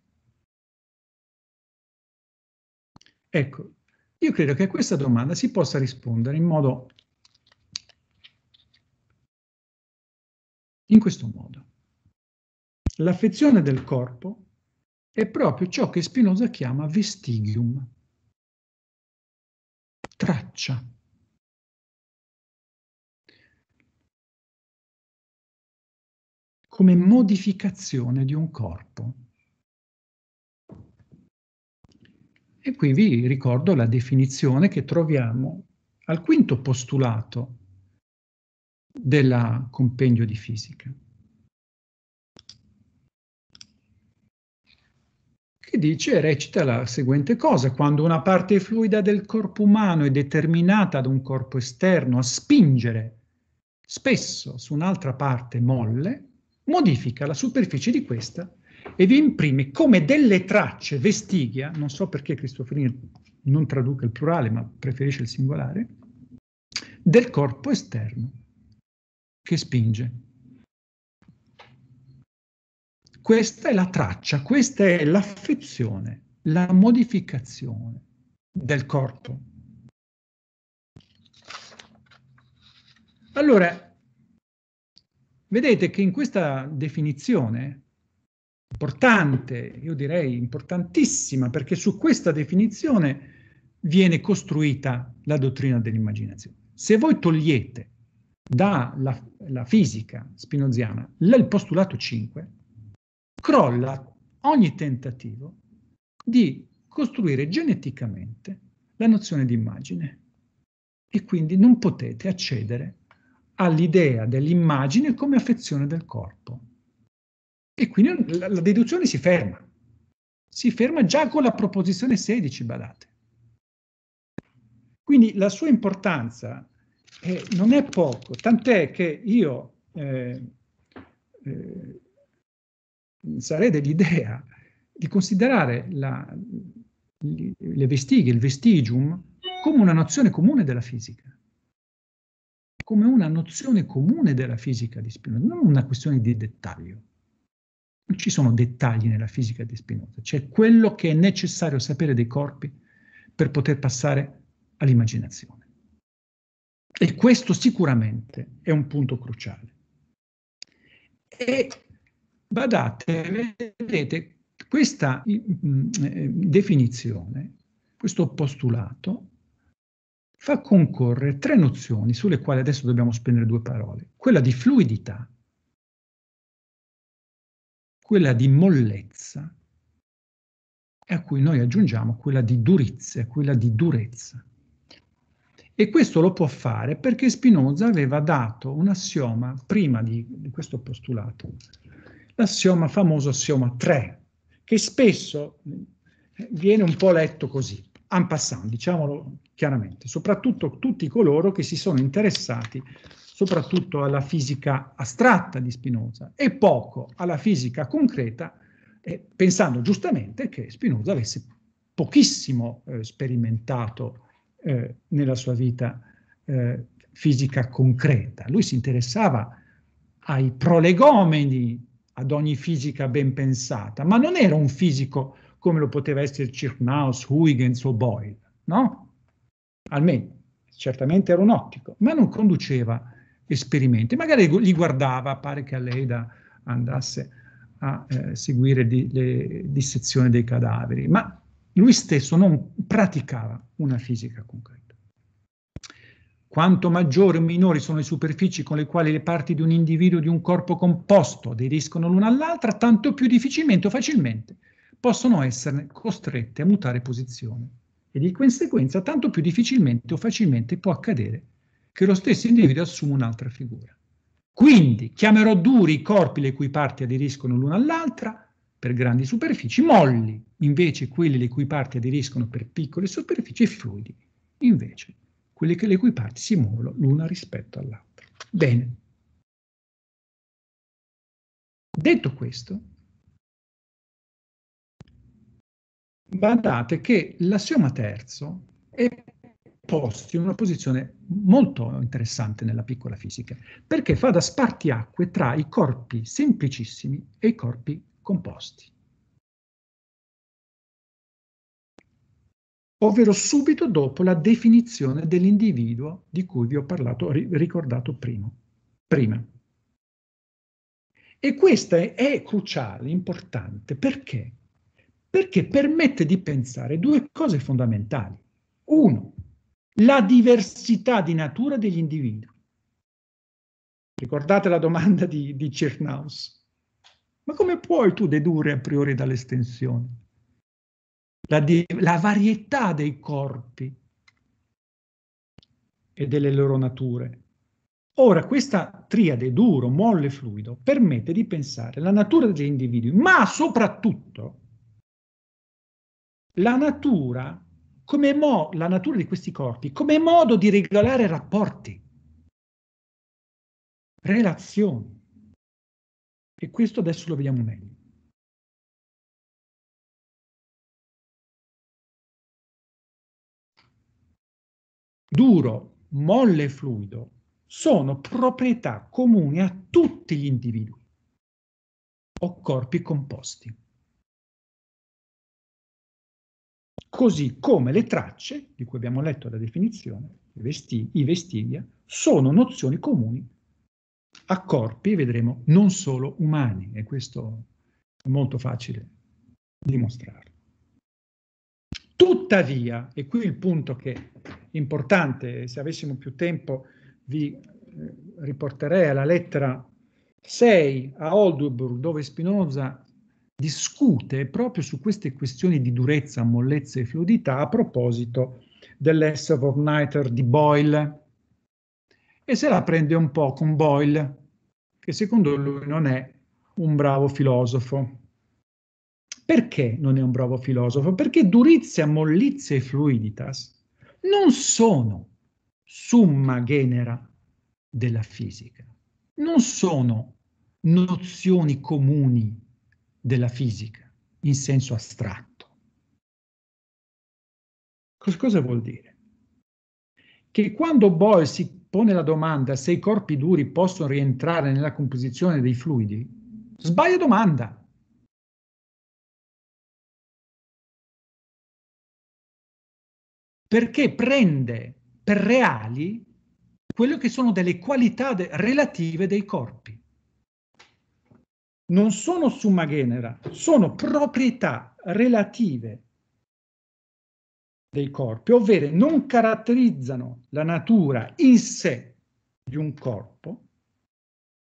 Ecco, io credo che a questa domanda si possa rispondere in modo in questo modo. L'affezione del corpo è proprio ciò che Spinoza chiama vestigium, traccia. come modificazione di un corpo. E qui vi ricordo la definizione che troviamo al quinto postulato del compendio di fisica. che dice, recita la seguente cosa, quando una parte fluida del corpo umano è determinata da un corpo esterno a spingere spesso su un'altra parte molle, modifica la superficie di questa e vi imprime come delle tracce, vestigia, non so perché Cristoforini non traduca il plurale ma preferisce il singolare, del corpo esterno che spinge. Questa è la traccia, questa è l'affezione, la modificazione del corpo. Allora, vedete che in questa definizione, importante, io direi importantissima, perché su questa definizione viene costruita la dottrina dell'immaginazione. Se voi togliete dalla fisica spinoziana il postulato 5, crolla ogni tentativo di costruire geneticamente la nozione di immagine e quindi non potete accedere all'idea dell'immagine come affezione del corpo. E quindi la, la, deduzione si ferma. Si ferma già con la proposizione 16, badate. Quindi la sua importanza eh, non è poco, tant'è che io eh, eh, sarei dell'idea di considerare la, le vestighe, il vestigium, come una nozione comune della fisica, come una nozione comune della fisica di Spinoza, non una questione di dettaglio. Non ci sono dettagli nella fisica di Spinoza, c'è quello che è necessario sapere dei corpi per poter passare all'immaginazione. E questo sicuramente è un punto cruciale. E Badate, vedete, questa mm, eh, definizione, questo postulato, fa concorrere tre nozioni sulle quali adesso dobbiamo spendere due parole. Quella di fluidità, quella di mollezza, e a cui noi aggiungiamo quella di durizia, quella di durezza. E questo lo può fare perché Spinoza aveva dato un assioma prima di, di questo postulato, l'assioma famoso assioma 3, che spesso viene un po' letto così, en passant, diciamolo chiaramente, soprattutto tutti coloro che si sono interessati soprattutto alla fisica astratta di Spinoza e poco alla fisica concreta, eh, pensando giustamente che Spinoza avesse pochissimo eh, sperimentato eh, nella sua vita eh, fisica concreta. Lui si interessava ai prolegomeni, ad ogni fisica ben pensata, ma non era un fisico come lo poteva essere Cirnaus, Huygens o Boyle, no? Almeno, certamente era un ottico, ma non conduceva esperimenti. Magari li guardava, pare che a Leda andasse a eh, seguire di, le dissezioni dei cadaveri, ma lui stesso non praticava una fisica concreta. Quanto maggiori o minori sono le superfici con le quali le parti di un individuo di un corpo composto aderiscono l'una all'altra, tanto più difficilmente o facilmente possono essere costrette a mutare posizione e di conseguenza tanto più difficilmente o facilmente può accadere che lo stesso individuo assuma un'altra figura. Quindi chiamerò duri i corpi le cui parti aderiscono l'una all'altra per grandi superfici, molli invece quelli le cui parti aderiscono per piccole superfici e fluidi invece quelli che le cui parti si muovono l'una rispetto all'altra. Bene. Detto questo, badate che l'assioma terzo è posto in una posizione molto interessante nella piccola fisica, perché fa da spartiacque tra i corpi semplicissimi e i corpi composti. Ovvero subito dopo la definizione dell'individuo di cui vi ho parlato, ricordato prima. prima. E questa è, è cruciale, importante, perché? perché permette di pensare due cose fondamentali. Uno, la diversità di natura degli individui. Ricordate la domanda di, di Cirnaus. Ma come puoi tu dedurre a priori dall'estensione? La, la varietà dei corpi e delle loro nature. Ora, questa triade duro, molle, e fluido permette di pensare la natura degli individui, ma soprattutto la natura, come mo, la natura di questi corpi, come modo di regolare rapporti, relazioni. E questo adesso lo vediamo meglio. Duro, molle e fluido sono proprietà comuni a tutti gli individui o corpi composti. Così come le tracce, di cui abbiamo letto la definizione, i, vesti i vestigia, sono nozioni comuni a corpi, vedremo, non solo umani, e questo è molto facile dimostrare. Tuttavia, e qui il punto che è importante, se avessimo più tempo vi eh, riporterei alla lettera 6 a Oldenburg, dove Spinoza discute proprio su queste questioni di durezza, mollezza e fluidità a proposito dell'Essere of Nighter di Boyle e se la prende un po' con Boyle, che secondo lui non è un bravo filosofo. Perché non è un bravo filosofo? Perché durizia, mollizia e fluiditas non sono summa genera della fisica, non sono nozioni comuni della fisica in senso astratto. Cosa vuol dire? Che quando Boyle si pone la domanda se i corpi duri possono rientrare nella composizione dei fluidi, sbaglia domanda. Perché prende per reali quello che sono delle qualità de relative dei corpi non sono summa genera, sono proprietà relative dei corpi, ovvero non caratterizzano la natura in sé di un corpo,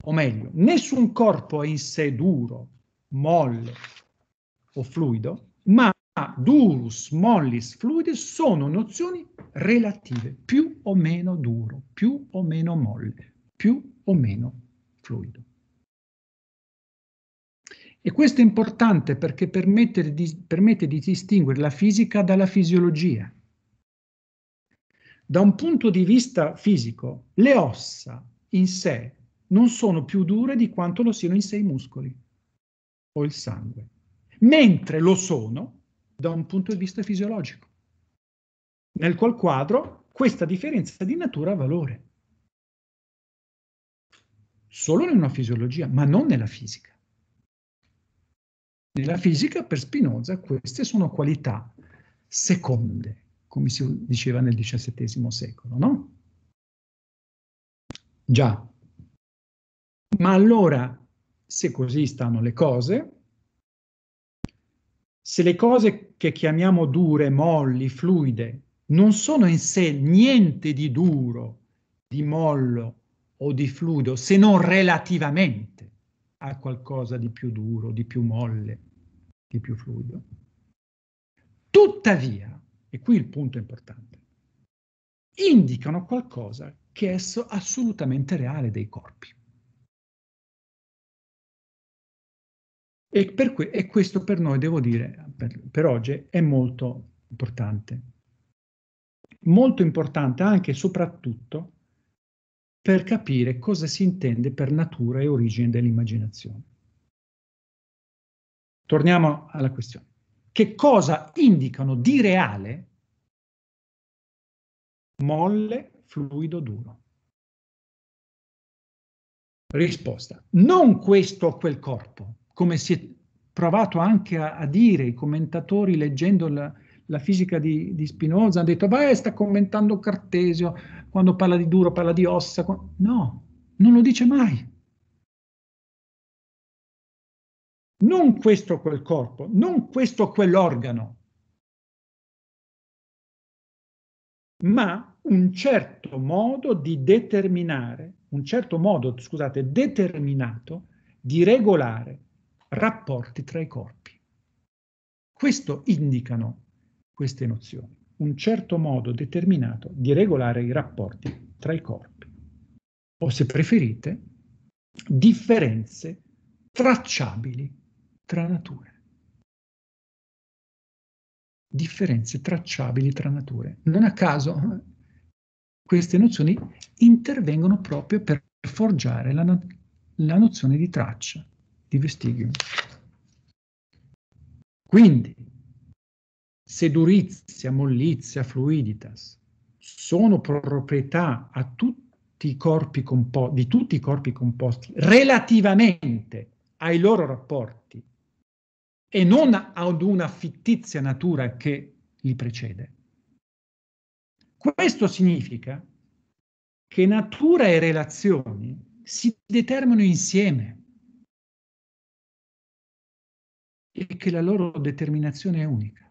o meglio, nessun corpo è in sé duro, molle o fluido, ma durus, mollis, fluidis sono nozioni relative, più o meno duro, più o meno molle, più o meno fluido. E questo è importante perché permette di, permette di distinguere la fisica dalla fisiologia. Da un punto di vista fisico, le ossa in sé non sono più dure di quanto lo siano in sé i muscoli o il sangue, mentre lo sono da un punto di vista fisiologico, nel qual quadro questa differenza di natura ha valore. Solo una fisiologia, ma non nella fisica. Nella fisica, per Spinoza, queste sono qualità seconde, come si diceva nel XVII secolo, no? Già. Ma allora, se così stanno le cose, se le cose che chiamiamo dure, molli, fluide, non sono in sé niente di duro, di mollo o di fluido, se non relativamente a qualcosa di più duro, di più molle, di più fluido. Tuttavia, e qui il punto importante, indicano qualcosa che è assolutamente reale dei corpi. E, per que e questo per noi, devo dire, per, per oggi è molto importante. Molto importante anche e soprattutto per capire cosa si intende per natura e origine dell'immaginazione. Torniamo alla questione. Che cosa indicano di reale molle, fluido, duro? Risposta. Non questo o quel corpo, come si è provato anche a, a dire i commentatori leggendo la, la fisica di, di, Spinoza, hanno detto, vai, sta commentando Cartesio, quando parla di duro parla di ossa. No, non lo dice mai. non questo o quel corpo, non questo o quell'organo, ma un certo modo di determinare, un certo modo, scusate, determinato di regolare rapporti tra i corpi. Questo indicano queste nozioni, un certo modo determinato di regolare i rapporti tra i corpi, o se preferite, differenze tracciabili tra nature. Differenze tracciabili tra nature. Non a caso queste nozioni intervengono proprio per forgiare la, la nozione di traccia, di vestigium. Quindi, se durizia, mollizia, fluiditas sono proprietà tutti i corpi di tutti i corpi composti relativamente ai loro rapporti e non ad una fittizia natura che li precede. Questo significa che natura e relazioni si determinano insieme e che la loro determinazione è unica.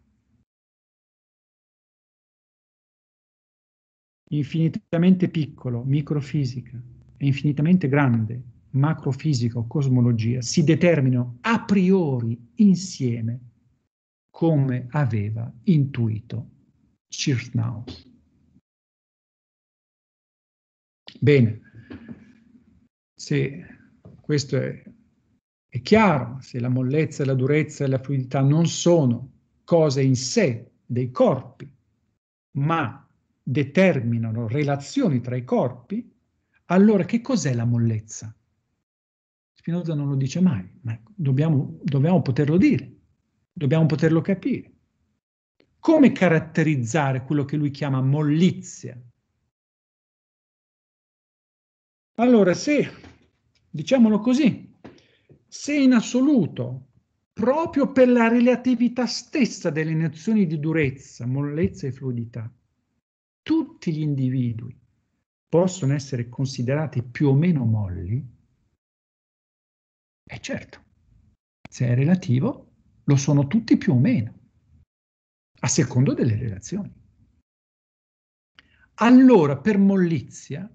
Infinitamente piccolo, microfisica, e infinitamente grande, macrofisica o cosmologia si determinano a priori insieme come aveva intuito Cirnaus. Bene, se questo è, è chiaro, se la mollezza, la durezza e la fluidità non sono cose in sé dei corpi, ma determinano relazioni tra i corpi, allora che cos'è la mollezza? Spinoza non lo dice mai, ma dobbiamo, dobbiamo poterlo dire, dobbiamo poterlo capire. Come caratterizzare quello che lui chiama mollizia? Allora, se, diciamolo così, se in assoluto, proprio per la relatività stessa delle nozioni di durezza, mollezza e fluidità, tutti gli individui possono essere considerati più o meno molli, e certo, se è relativo, lo sono tutti più o meno, a secondo delle relazioni. Allora, per mollizia,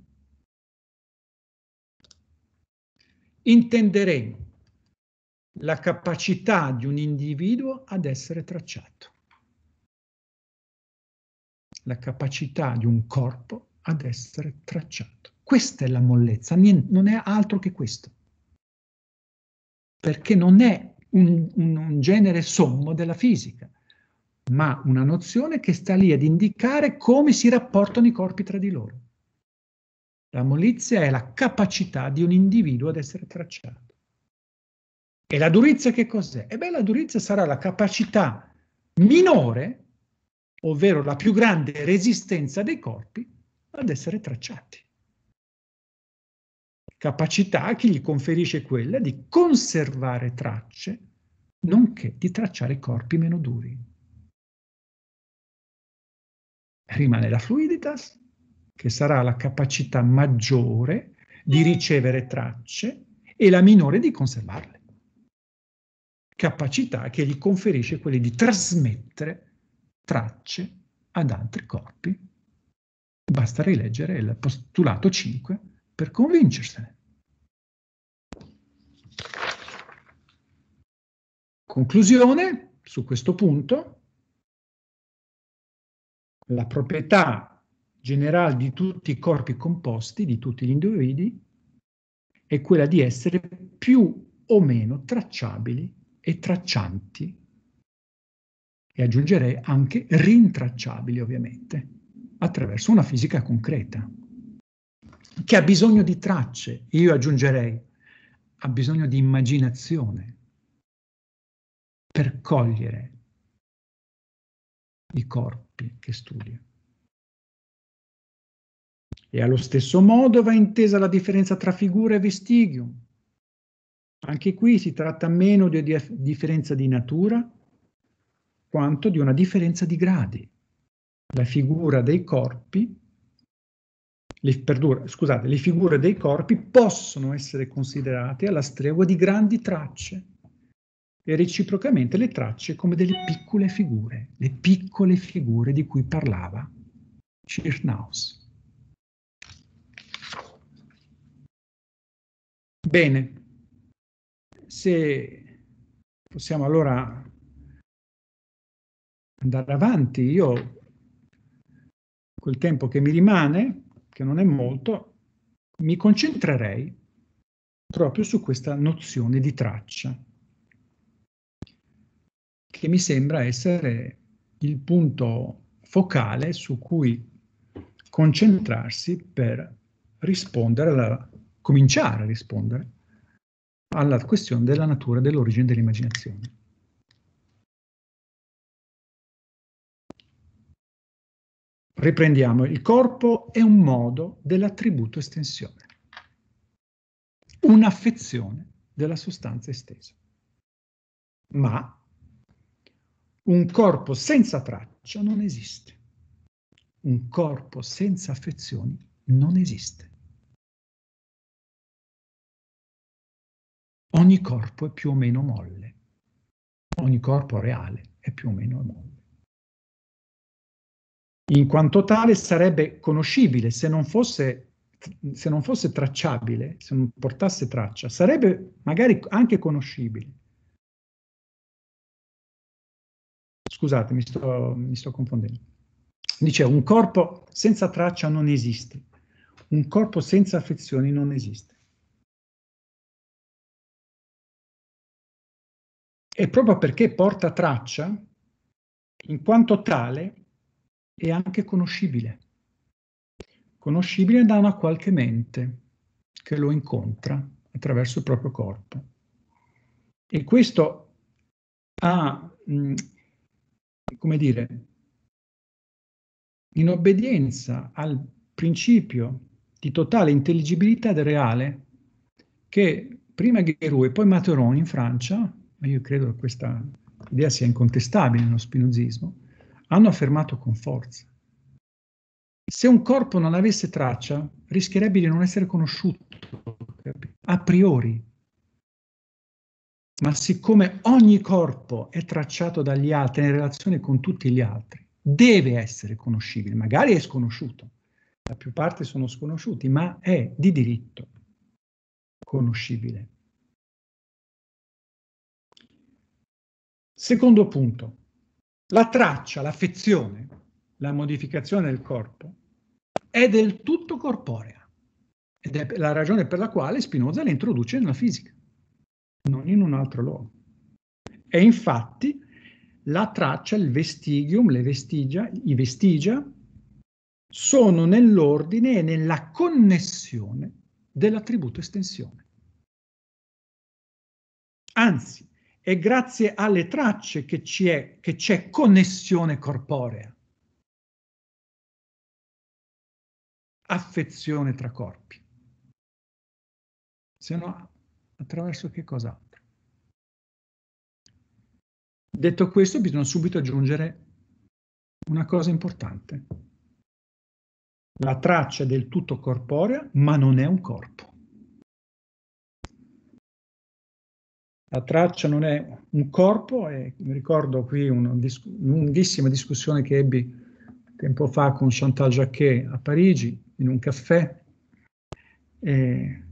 intenderemo la capacità di un individuo ad essere tracciato, la capacità di un corpo ad essere tracciato. Questa è la mollezza, non è altro che questo perché non è un, un, un genere sommo della fisica, ma una nozione che sta lì ad indicare come si rapportano i corpi tra di loro. La molizia è la capacità di un individuo ad essere tracciato. E la durizia che cos'è? E beh, la durizia sarà la capacità minore, ovvero la più grande resistenza dei corpi ad essere tracciati. Capacità che gli conferisce quella di conservare tracce, nonché di tracciare corpi meno duri. Rimane la fluiditas, che sarà la capacità maggiore di ricevere tracce e la minore di conservarle. Capacità che gli conferisce quelle di trasmettere tracce ad altri corpi. Basta rileggere il postulato 5 per convincersene. Conclusione su questo punto. La proprietà generale di tutti i corpi composti, di tutti gli individui, è quella di essere più o meno tracciabili e traccianti e aggiungerei anche rintracciabili ovviamente, attraverso una fisica concreta, che ha bisogno di tracce, io aggiungerei, ha bisogno di immaginazione per cogliere i corpi che studia. E allo stesso modo va intesa la differenza tra figura e vestigium. Anche qui si tratta meno di differenza di natura, quanto di una differenza di gradi. La figura dei corpi, le, perdura, scusate, le figure dei corpi possono essere considerate alla stregua di grandi tracce e reciprocamente le tracce come delle piccole figure, le piccole figure di cui parlava Schirnaus. Bene, se possiamo allora andare avanti. Io, quel tempo che mi rimane, che non è molto, mi concentrerei proprio su questa nozione di traccia, che mi sembra essere il punto focale su cui concentrarsi per rispondere, alla, cominciare a rispondere alla questione della natura dell'origine dell'immaginazione. Riprendiamo, il corpo è un modo dell'attributo estensione, un'affezione della sostanza estesa. Ma un corpo senza traccia non esiste. Un corpo senza affezioni non esiste. Ogni corpo è più o meno molle. Ogni corpo reale è più o meno molle in quanto tale sarebbe conoscibile se non fosse, se non fosse tracciabile, se non portasse traccia, sarebbe magari anche conoscibile. Scusate, mi sto, mi sto confondendo. Dice, un corpo senza traccia non esiste, un corpo senza affezioni non esiste. E proprio perché porta traccia, in quanto tale, è anche conoscibile. Conoscibile da una qualche mente che lo incontra attraverso il proprio corpo. E questo ha, mh, come dire, in obbedienza al principio di totale intelligibilità del reale che prima Guérou e poi Materon in Francia, ma io credo che questa idea sia incontestabile nello spinozismo, hanno affermato con forza. Se un corpo non avesse traccia, rischierebbe di non essere conosciuto, a priori. Ma siccome ogni corpo è tracciato dagli altri in relazione con tutti gli altri, deve essere conoscibile, magari è sconosciuto, la più parte sono sconosciuti, ma è di diritto conoscibile. Secondo punto, la traccia, l'affezione, la modificazione del corpo è del tutto corporea ed è la ragione per la quale Spinoza la introduce nella fisica, non in un altro luogo. E infatti la traccia, il vestigium, le vestigia, i vestigia sono nell'ordine e nella connessione dell'attributo estensione. Anzi, è grazie alle tracce che c'è connessione corporea. Affezione tra corpi. Se no, attraverso che cos'altro? Detto questo, bisogna subito aggiungere una cosa importante. La traccia è del tutto corporea, ma non è un corpo. La traccia non è un corpo e mi ricordo qui una dis lunghissima discussione che ebbi tempo fa con Chantal Jacquet a Parigi in un caffè. E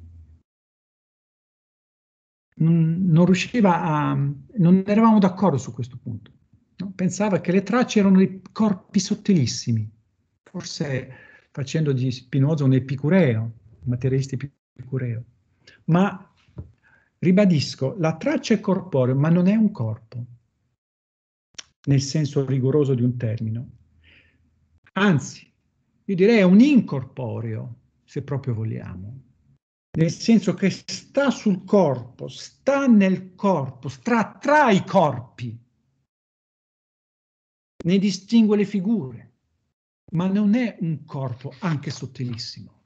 non, riusciva a... non eravamo d'accordo su questo punto. No? Pensava che le tracce erano dei corpi sottilissimi, forse facendo di Spinoza un epicureo, un materialista epicureo. Ma Ribadisco, la traccia è corporea, ma non è un corpo, nel senso rigoroso di un termine. Anzi, io direi è un incorporeo, se proprio vogliamo, nel senso che sta sul corpo, sta nel corpo, sta tra i corpi, ne distingue le figure, ma non è un corpo anche sottilissimo.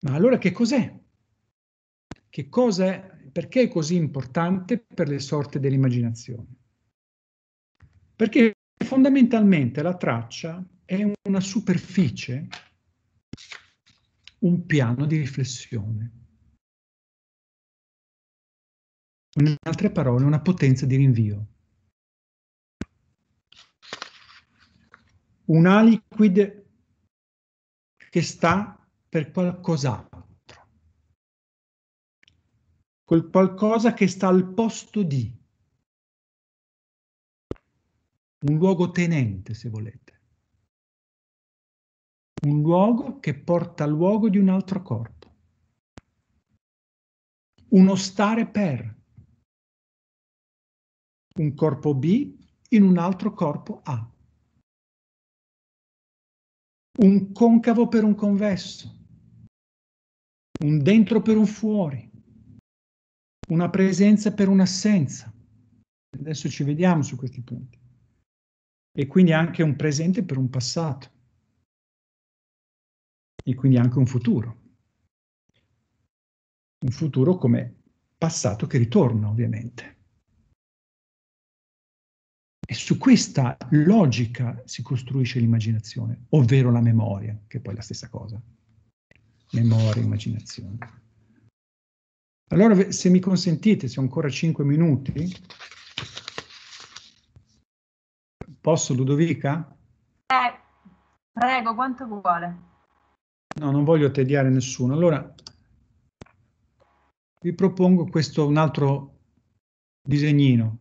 Ma allora che cos'è? Che cosa è? Perché è così importante per le sorti dell'immaginazione? Perché fondamentalmente la traccia è una superficie, un piano di riflessione. In altre parole, una potenza di rinvio. Un aliquid che sta per qualcos'altro. Quel qualcosa che sta al posto di. Un luogo tenente, se volete. Un luogo che porta al luogo di un altro corpo. Uno stare per. Un corpo B in un altro corpo A. Un concavo per un convesso un dentro per un fuori, una presenza per un'assenza. Adesso ci vediamo su questi punti. E quindi anche un presente per un passato. E quindi anche un futuro. Un futuro come passato che ritorna, ovviamente. E su questa logica si costruisce l'immaginazione, ovvero la memoria, che è poi la stessa cosa memoria, immaginazione. Allora, se mi consentite, se ho ancora cinque minuti, posso Ludovica? Eh, prego, quanto vuole. No, non voglio tediare nessuno. Allora, vi propongo questo, un altro disegnino.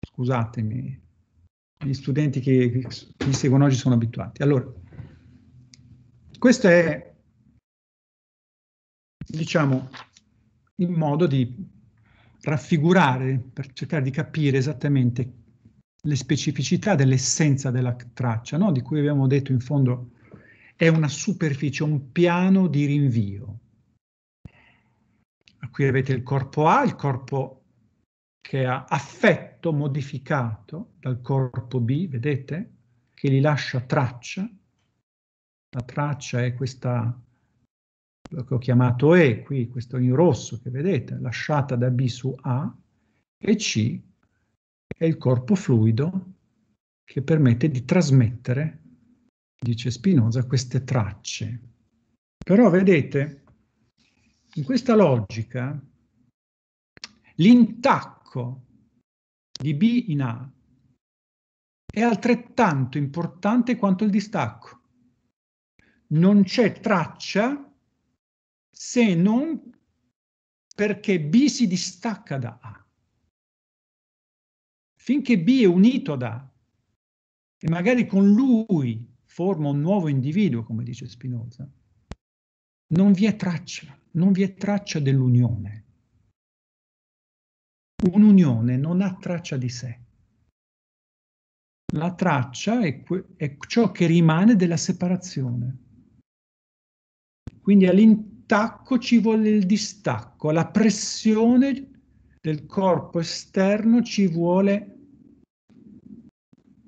Scusatemi, gli studenti che mi seguono oggi sono abituati. Allora, questo è diciamo, in modo di raffigurare, per cercare di capire esattamente le specificità dell'essenza della traccia, no? di cui abbiamo detto in fondo è una superficie, un piano di rinvio. Qui avete il corpo A, il corpo che ha affetto modificato dal corpo B, vedete? Che gli lascia traccia. La traccia è questa che ho chiamato E, qui questo in rosso che vedete, lasciata da B su A, e C è il corpo fluido che permette di trasmettere, dice Spinoza, queste tracce. Però vedete, in questa logica, l'intacco di B in A è altrettanto importante quanto il distacco. Non c'è traccia se non perché B si distacca da A. Finché B è unito ad A e magari con lui forma un nuovo individuo, come dice Spinoza, non vi è traccia, non vi è traccia dell'unione. Un'unione non ha traccia di sé. La traccia è, è ciò che rimane della separazione. Quindi all'intacco ci vuole il distacco, alla pressione del corpo esterno ci vuole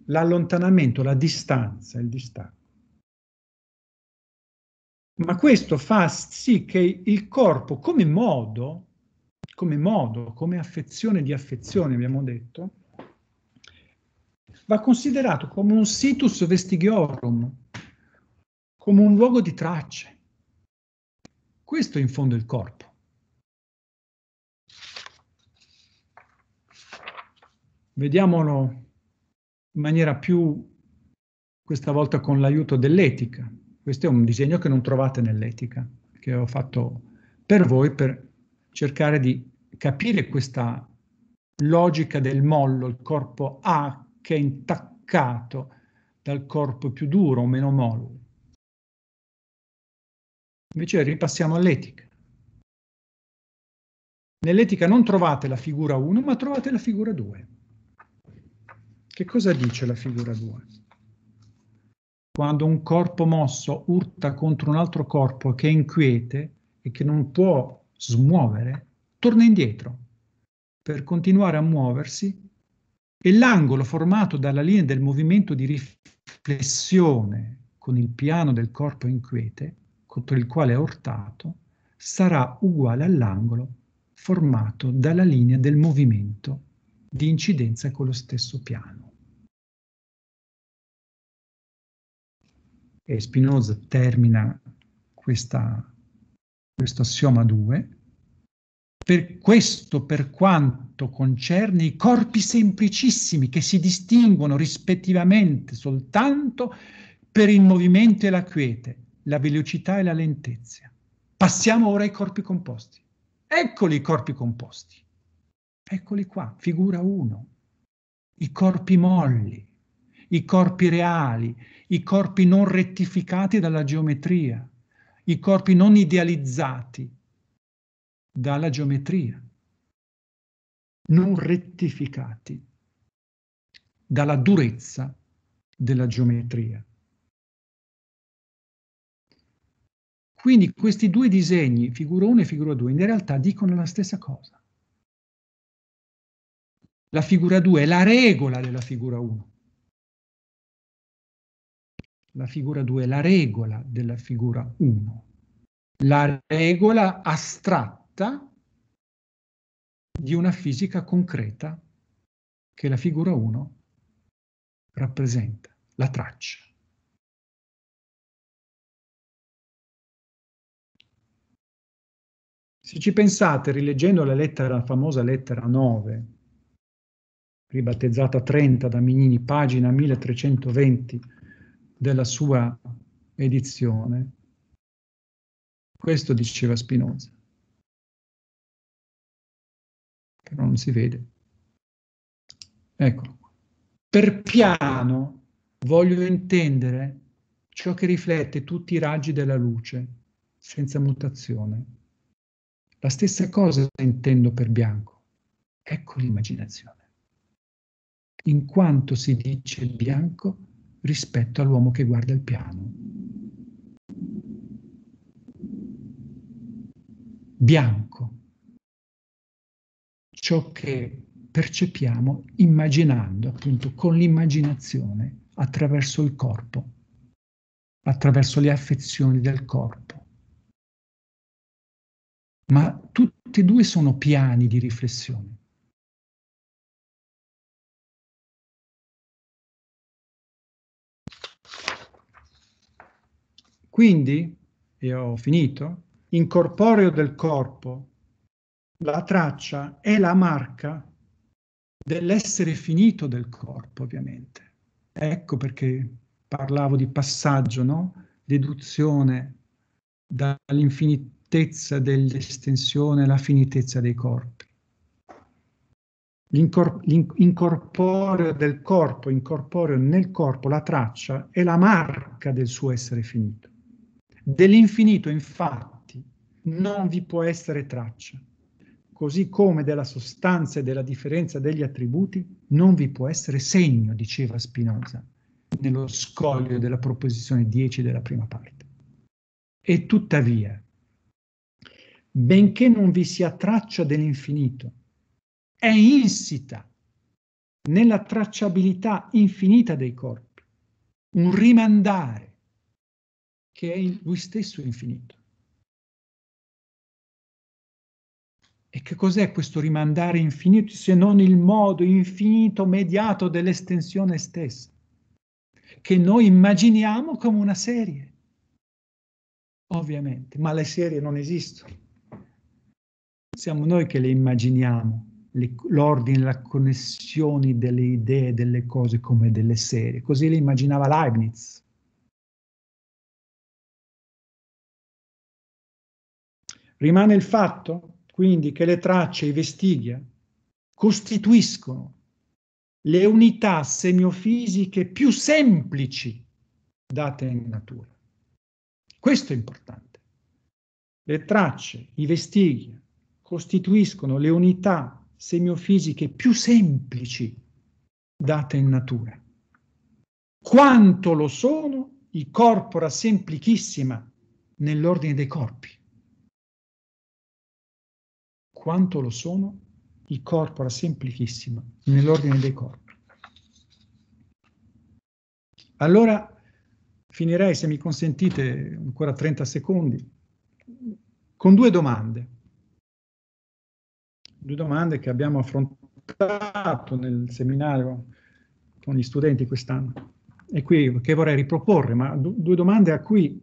l'allontanamento, la distanza, il distacco. Ma questo fa sì che il corpo come modo, come modo, come affezione di affezione, abbiamo detto, va considerato come un situs vestigiorum, come un luogo di tracce. Questo in fondo è il corpo. Vediamolo in maniera più, questa volta con l'aiuto dell'etica. Questo è un disegno che non trovate nell'etica, che ho fatto per voi per cercare di capire questa logica del mollo, il corpo A che è intaccato dal corpo più duro o meno mollo. Invece ripassiamo all'etica. Nell'etica non trovate la figura 1, ma trovate la figura 2. Che cosa dice la figura 2? Quando un corpo mosso urta contro un altro corpo che è inquiete e che non può smuovere, torna indietro per continuare a muoversi e l'angolo formato dalla linea del movimento di riflessione con il piano del corpo inquiete, contro il quale è urtato, sarà uguale all'angolo formato dalla linea del movimento di incidenza con lo stesso piano. E Spinoza termina questa, questo assioma 2 per questo, per quanto concerne i corpi semplicissimi che si distinguono rispettivamente soltanto per il movimento e la quiete, la velocità e la lentezza. Passiamo ora ai corpi composti. Eccoli i corpi composti. Eccoli qua, figura 1. I corpi molli, i corpi reali, i corpi non rettificati dalla geometria, i corpi non idealizzati, dalla geometria, non rettificati dalla durezza della geometria. Quindi questi due disegni, figura 1 e figura 2, in realtà dicono la stessa cosa. La figura 2 è la regola della figura 1. La figura 2 è la regola della figura 1. La regola astratta di una fisica concreta che la figura 1 rappresenta, la traccia. Se ci pensate, rileggendo la lettera, la famosa lettera 9, ribattezzata 30 da Minini, pagina 1320 della sua edizione, questo diceva Spinoza. però non si vede. Ecco, per piano voglio intendere ciò che riflette tutti i raggi della luce, senza mutazione. La stessa cosa intendo per bianco. Ecco l'immaginazione. In quanto si dice bianco rispetto all'uomo che guarda il piano. Bianco ciò che percepiamo immaginando, appunto con l'immaginazione, attraverso il corpo, attraverso le affezioni del corpo. Ma tutti e due sono piani di riflessione. Quindi, e ho finito, incorporeo del corpo la traccia è la marca dell'essere finito del corpo, ovviamente. Ecco perché parlavo di passaggio, no? Deduzione dall'infinitezza dell'estensione alla finitezza dei corpi. L'incorporeo del corpo, incorporeo nel corpo, la traccia, è la marca del suo essere finito. Dell'infinito, infatti, non vi può essere traccia così come della sostanza e della differenza degli attributi, non vi può essere segno, diceva Spinoza, nello scoglio della proposizione 10 della prima parte. E tuttavia, benché non vi sia traccia dell'infinito, è insita nella tracciabilità infinita dei corpi, un rimandare che è lui stesso infinito. E che cos'è questo rimandare infinito se non il modo infinito mediato dell'estensione stessa, che noi immaginiamo come una serie, ovviamente, ma le serie non esistono. Siamo noi che le immaginiamo, l'ordine, la connessione delle idee, delle cose come delle serie. Così le immaginava Leibniz. Rimane il fatto quindi che le tracce, i vestiglia, costituiscono le unità semiofisiche più semplici date in natura. Questo è importante. Le tracce, i vestiglia, costituiscono le unità semiofisiche più semplici date in natura. Quanto lo sono i corpora semplichissima nell'ordine dei corpi quanto lo sono i corpora semplichissima nell'ordine dei corpi. Allora finirei, se mi consentite, ancora 30 secondi, con due domande. Due domande che abbiamo affrontato nel seminario con gli studenti quest'anno e qui che vorrei riproporre, ma due domande a cui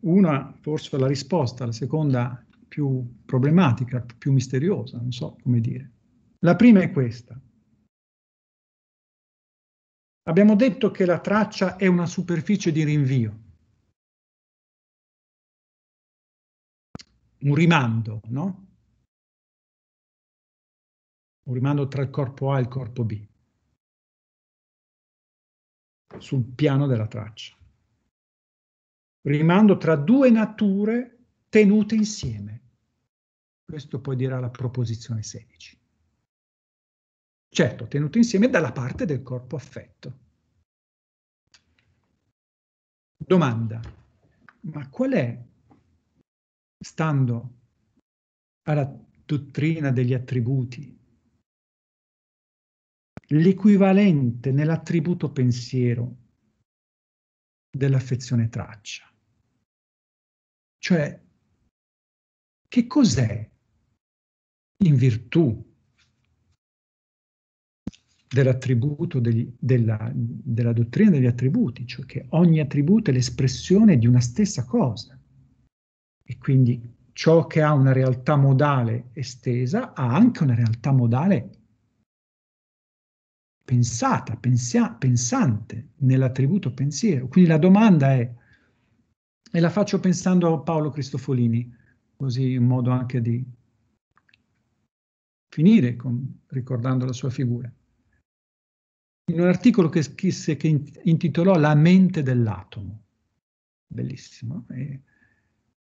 una forse la risposta, la seconda più problematica, più misteriosa, non so come dire. La prima è questa. Abbiamo detto che la traccia è una superficie di rinvio, un rimando, no? Un rimando tra il corpo A e il corpo B, sul piano della traccia. Rimando tra due nature tenute insieme. Questo poi dirà la proposizione 16. Certo, tenute insieme dalla parte del corpo affetto. Domanda, ma qual è, stando alla dottrina degli attributi, l'equivalente nell'attributo pensiero dell'affezione traccia? Cioè, che cos'è in virtù dell'attributo della, della dottrina degli attributi, cioè che ogni attributo è l'espressione di una stessa cosa e quindi ciò che ha una realtà modale estesa ha anche una realtà modale pensata, pensia, pensante nell'attributo pensiero. Quindi la domanda è, e la faccio pensando a Paolo Cristofolini, così in modo anche di finire con, ricordando la sua figura. In un articolo che scrisse che intitolò La mente dell'atomo, bellissimo, e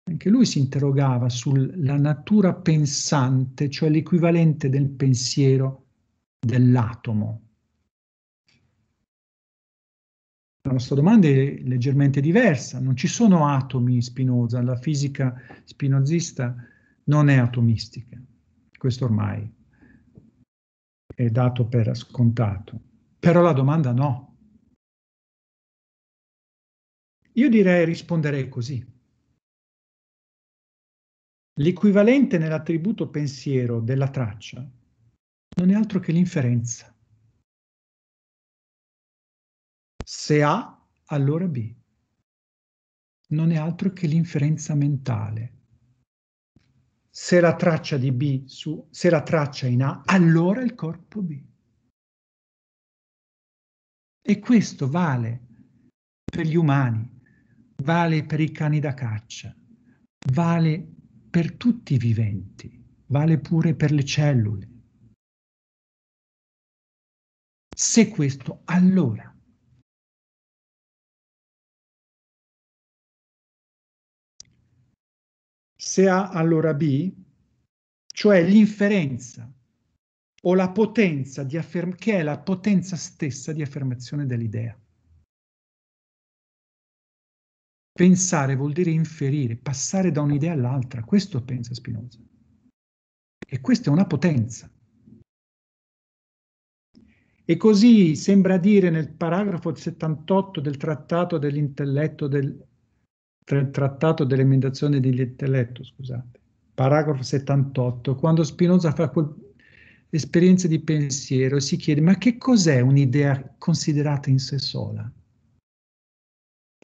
anche lui si interrogava sulla natura pensante, cioè l'equivalente del pensiero dell'atomo. La nostra domanda è leggermente diversa, non ci sono atomi in Spinoza, la fisica spinozista non è atomistica, questo ormai è dato per scontato, però la domanda no. Io direi, risponderei così. L'equivalente nell'attributo pensiero della traccia non è altro che l'inferenza. Se A, allora B. Non è altro che l'inferenza mentale. Se la traccia di B su, se la traccia in A, allora il corpo B. E questo vale per gli umani, vale per i cani da caccia, vale per tutti i viventi, vale pure per le cellule. Se questo, allora Se A allora B, cioè l'inferenza o la potenza di afferm- che è la potenza stessa di affermazione dell'idea. Pensare vuol dire inferire, passare da un'idea all'altra, questo pensa Spinoza. E questa è una potenza. E così sembra dire nel paragrafo 78 del trattato dell'intelletto del trattato dell'emendazione dell'intelletto, scusate, paragrafo 78, quando Spinoza fa quell'esperienza di pensiero e si chiede ma che cos'è un'idea considerata in sé sola?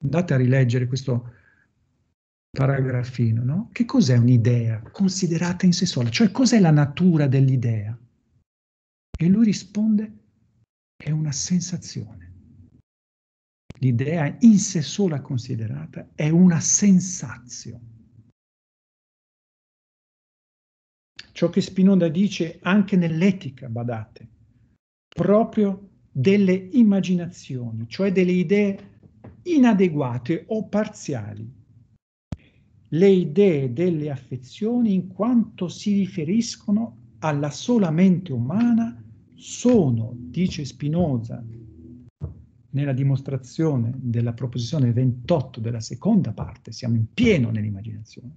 Andate a rileggere questo paragrafino, no? Che cos'è un'idea considerata in sé sola? Cioè cos'è la natura dell'idea? E lui risponde è una sensazione. L'idea in sé sola considerata è una sensazione. Ciò che Spinoza dice anche nell'etica, badate, proprio delle immaginazioni, cioè delle idee inadeguate o parziali. Le idee delle affezioni in quanto si riferiscono alla sola mente umana sono, dice Spinoza, nella dimostrazione della proposizione 28 della seconda parte, siamo in pieno nell'immaginazione,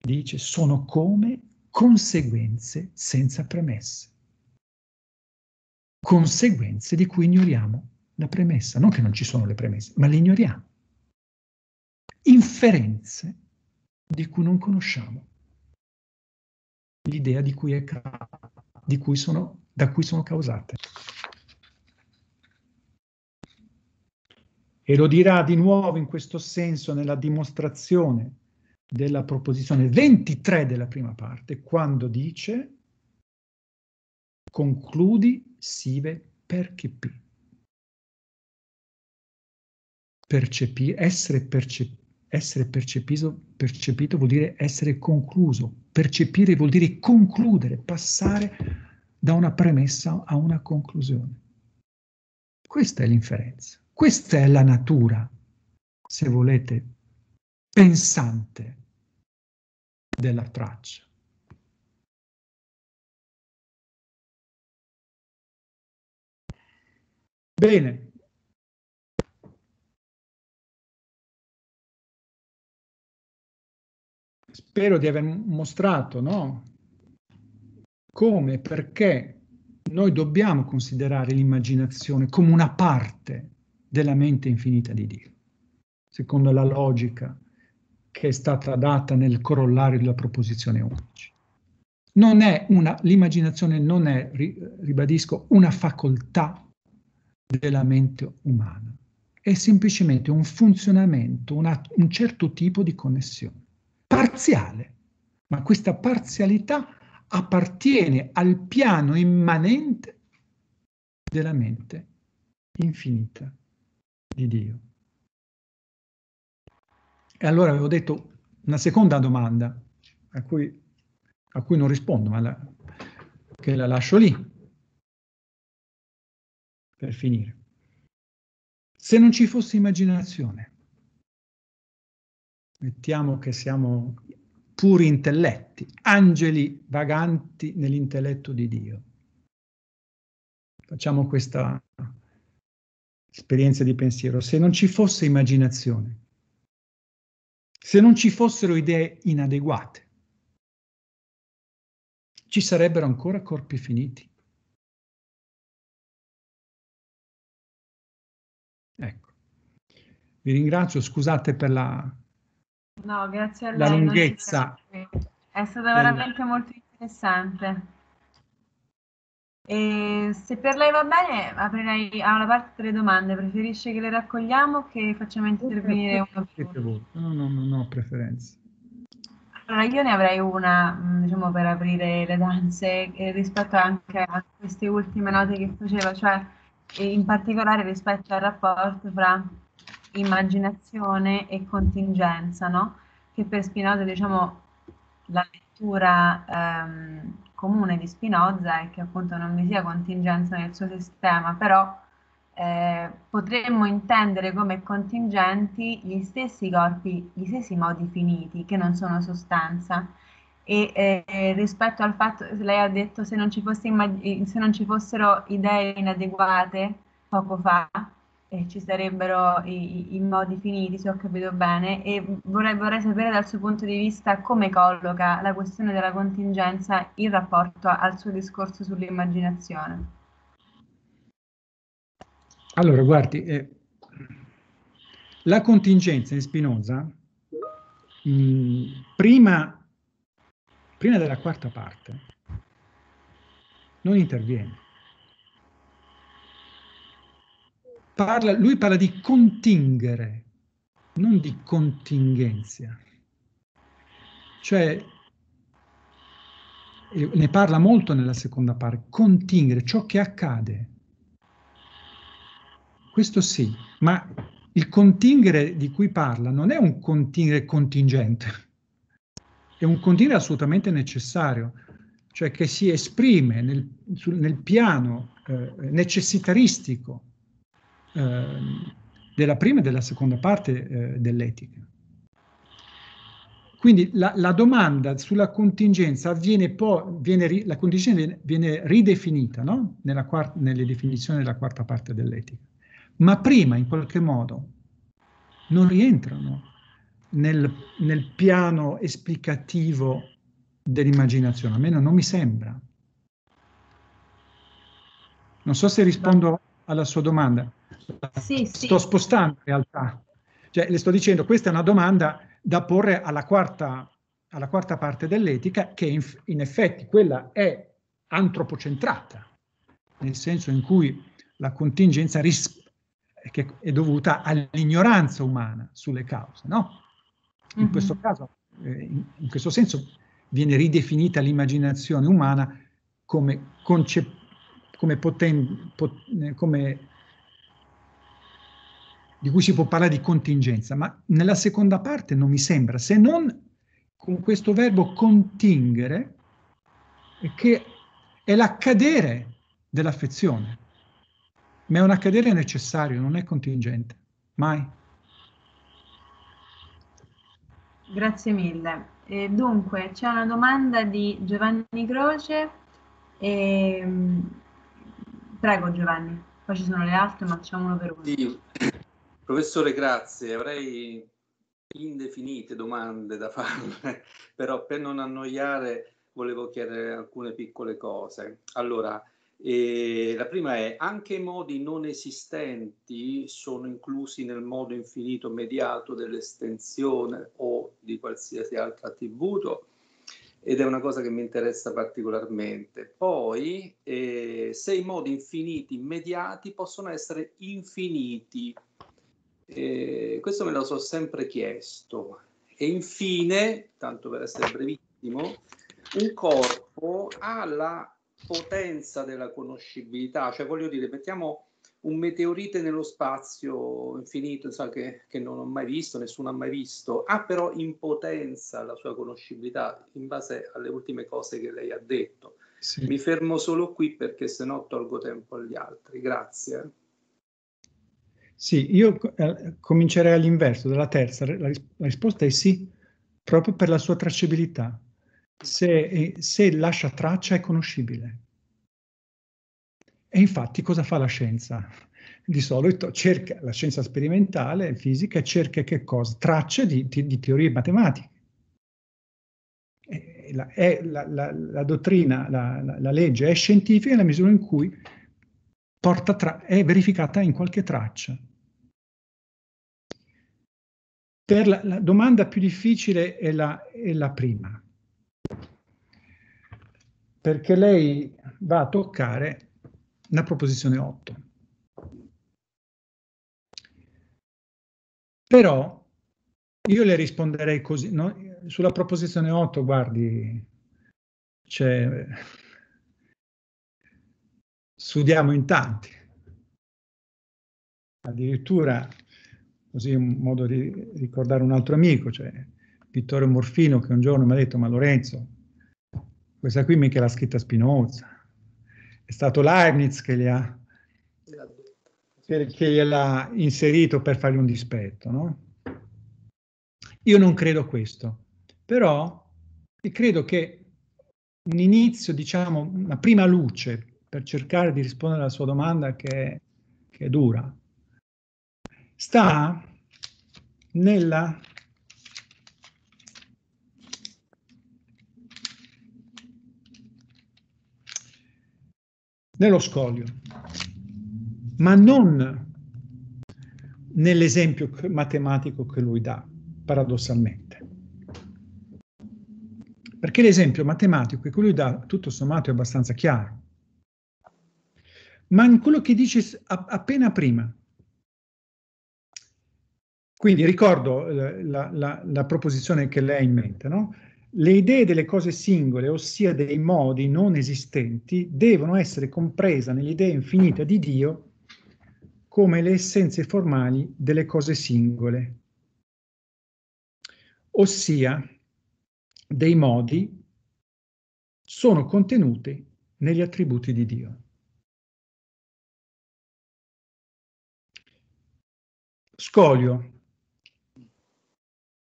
dice sono come conseguenze senza premesse. Conseguenze di cui ignoriamo la premessa, non che non ci sono le premesse, ma le ignoriamo. Inferenze di cui non conosciamo l'idea di cui è di cui sono, da cui sono causate. E lo dirà di nuovo in questo senso nella dimostrazione della proposizione 23 della prima parte, quando dice concludi sive percepi. Percepi, essere, percep, essere percepito, percepito vuol dire essere concluso, Percepire vuol dire concludere, passare da una premessa a una conclusione. Questa è l'inferenza, questa è la natura, se volete, pensante della traccia. Bene, spero di aver mostrato no? come, perché noi dobbiamo considerare l'immaginazione come una parte della mente infinita di Dio, secondo la logica che è stata data nel corollario della proposizione 11. Non è una, l'immaginazione non è, ribadisco, una facoltà della mente umana, è semplicemente un funzionamento, una, un certo tipo di connessione parziale, ma questa parzialità appartiene al piano immanente della mente infinita di Dio. E allora avevo detto una seconda domanda a cui, a cui non rispondo, ma la, che la lascio lì per finire. Se non ci fosse immaginazione, mettiamo che siamo puri intelletti, angeli vaganti nell'intelletto di Dio. Facciamo questa esperienza di pensiero. Se non ci fosse immaginazione, se non ci fossero idee inadeguate, ci sarebbero ancora corpi finiti. Ecco. Vi ringrazio, scusate per la No, grazie a lei. la lunghezza. È stato veramente molto interessante. E se per lei va bene, aprirei alla parte delle domande. Preferisce che le raccogliamo o che facciamo intervenire uno più? No, no, no, no, preferenze. Allora, io ne avrei una, mm, diciamo, per aprire le danze eh, rispetto anche a queste ultime note che faceva, cioè in particolare rispetto al rapporto fra immaginazione e contingenza, no? che per Spinoza diciamo, la lettura ehm, comune di Spinoza è che appunto non vi sia contingenza nel suo sistema, però eh, potremmo intendere come contingenti gli stessi corpi, gli stessi modi finiti che non sono sostanza. E eh, rispetto al fatto, lei ha detto se non ci, fosse se non ci fossero idee inadeguate poco fa, eh, ci sarebbero i, i, modi finiti, se ho capito bene, e vorrei, vorrei, sapere dal suo punto di vista come colloca la questione della contingenza in rapporto al suo discorso sull'immaginazione. Allora, guardi, eh, la contingenza in Spinoza, mh, mm, prima prima della quarta parte, non interviene. Parla, lui parla di contingere, non di contingenzia. Cioè, ne parla molto nella seconda parte, contingere, ciò che accade. Questo sì, ma il contingere di cui parla non è un contingere contingente, <laughs> è un continuo assolutamente necessario, cioè che si esprime nel, nel piano eh, necessitaristico della prima e della seconda parte eh, dell'etica. Quindi la, la, domanda sulla contingenza avviene poi, viene, la contingenza viene, viene ridefinita no? Quarta, nelle definizioni della quarta parte dell'etica, ma prima in qualche modo non rientrano nel, nel piano esplicativo dell'immaginazione, almeno non mi sembra. Non so se rispondo alla sua domanda. Sì, sto sì. spostando in realtà. Cioè, le sto dicendo, questa è una domanda da porre alla quarta, alla quarta parte dell'etica, che in, in, effetti quella è antropocentrata, nel senso in cui la contingenza ris- che è dovuta all'ignoranza umana sulle cause, no? In questo caso, eh, in, in, questo senso, viene ridefinita l'immaginazione umana come, conce- come, poten- pot- come di cui si può parlare di contingenza, ma nella seconda parte non mi sembra, se non con questo verbo contingere, che è l'accadere dell'affezione, ma è un accadere necessario, non è contingente, mai. Grazie mille. E dunque, c'è una domanda di Giovanni Croce. E... Ehm, prego Giovanni, poi ci sono le altre, ma facciamolo per uno. Sì. Professore, grazie. Avrei indefinite domande da farle, <laughs> però per non annoiare volevo chiedere alcune piccole cose. Allora, e la prima è anche i modi non esistenti sono inclusi nel modo infinito mediato dell'estensione o di qualsiasi altro attributo ed è una cosa che mi interessa particolarmente. Poi, eh, se i modi infiniti immediati possono essere infiniti, eh, questo me lo so sempre chiesto. E infine, tanto per essere brevissimo, un corpo ha la potenza della conoscibilità, cioè voglio dire, mettiamo un meteorite nello spazio infinito, so, che, che, non ho mai visto, nessuno ha mai visto, ha però in potenza la sua conoscibilità in base alle ultime cose che lei ha detto. Sì. Mi fermo solo qui perché se no tolgo tempo agli altri. Grazie. Sì, io eh, comincerei all'inverso, dalla terza. La, ris- la risposta è sì, proprio per la sua tracciabilità se, se lascia traccia è conoscibile. E infatti cosa fa la scienza? Di solito cerca, la scienza sperimentale, fisica, cerca che cosa? Tracce di, di, di teorie matematiche. La, è, la, la, la dottrina, la, legge è scientifica nella misura in cui tra, è verificata in qualche traccia. Per la, la domanda più difficile è la, è la prima perché lei va a toccare la proposizione 8. Però io le risponderei così, no? sulla proposizione 8, guardi, c'è... studiamo in tanti. Addirittura, così un modo di ricordare un altro amico, cioè Vittorio Morfino, che un giorno mi ha detto, ma Lorenzo, questa qui mica l'ha scritta Spinoza. È stato Leibniz che, li ha, che, gliel'ha inserito per fargli un dispetto, no? Io non credo questo, però credo che un inizio, diciamo, una prima luce per cercare di rispondere alla sua domanda che che è dura, sta nella nello scoglio, ma non nell'esempio matematico che lui dà, paradossalmente. Perché l'esempio matematico che lui dà, tutto sommato, è abbastanza chiaro. Ma in quello che dice appena prima, quindi ricordo eh, la, la, la, proposizione che lei ha in mente, no? Le idee delle cose singole, ossia dei modi non esistenti, devono essere comprese nelle idee infinite di Dio come le essenze formali delle cose singole, ossia dei modi sono contenuti negli attributi di Dio. Scoglio.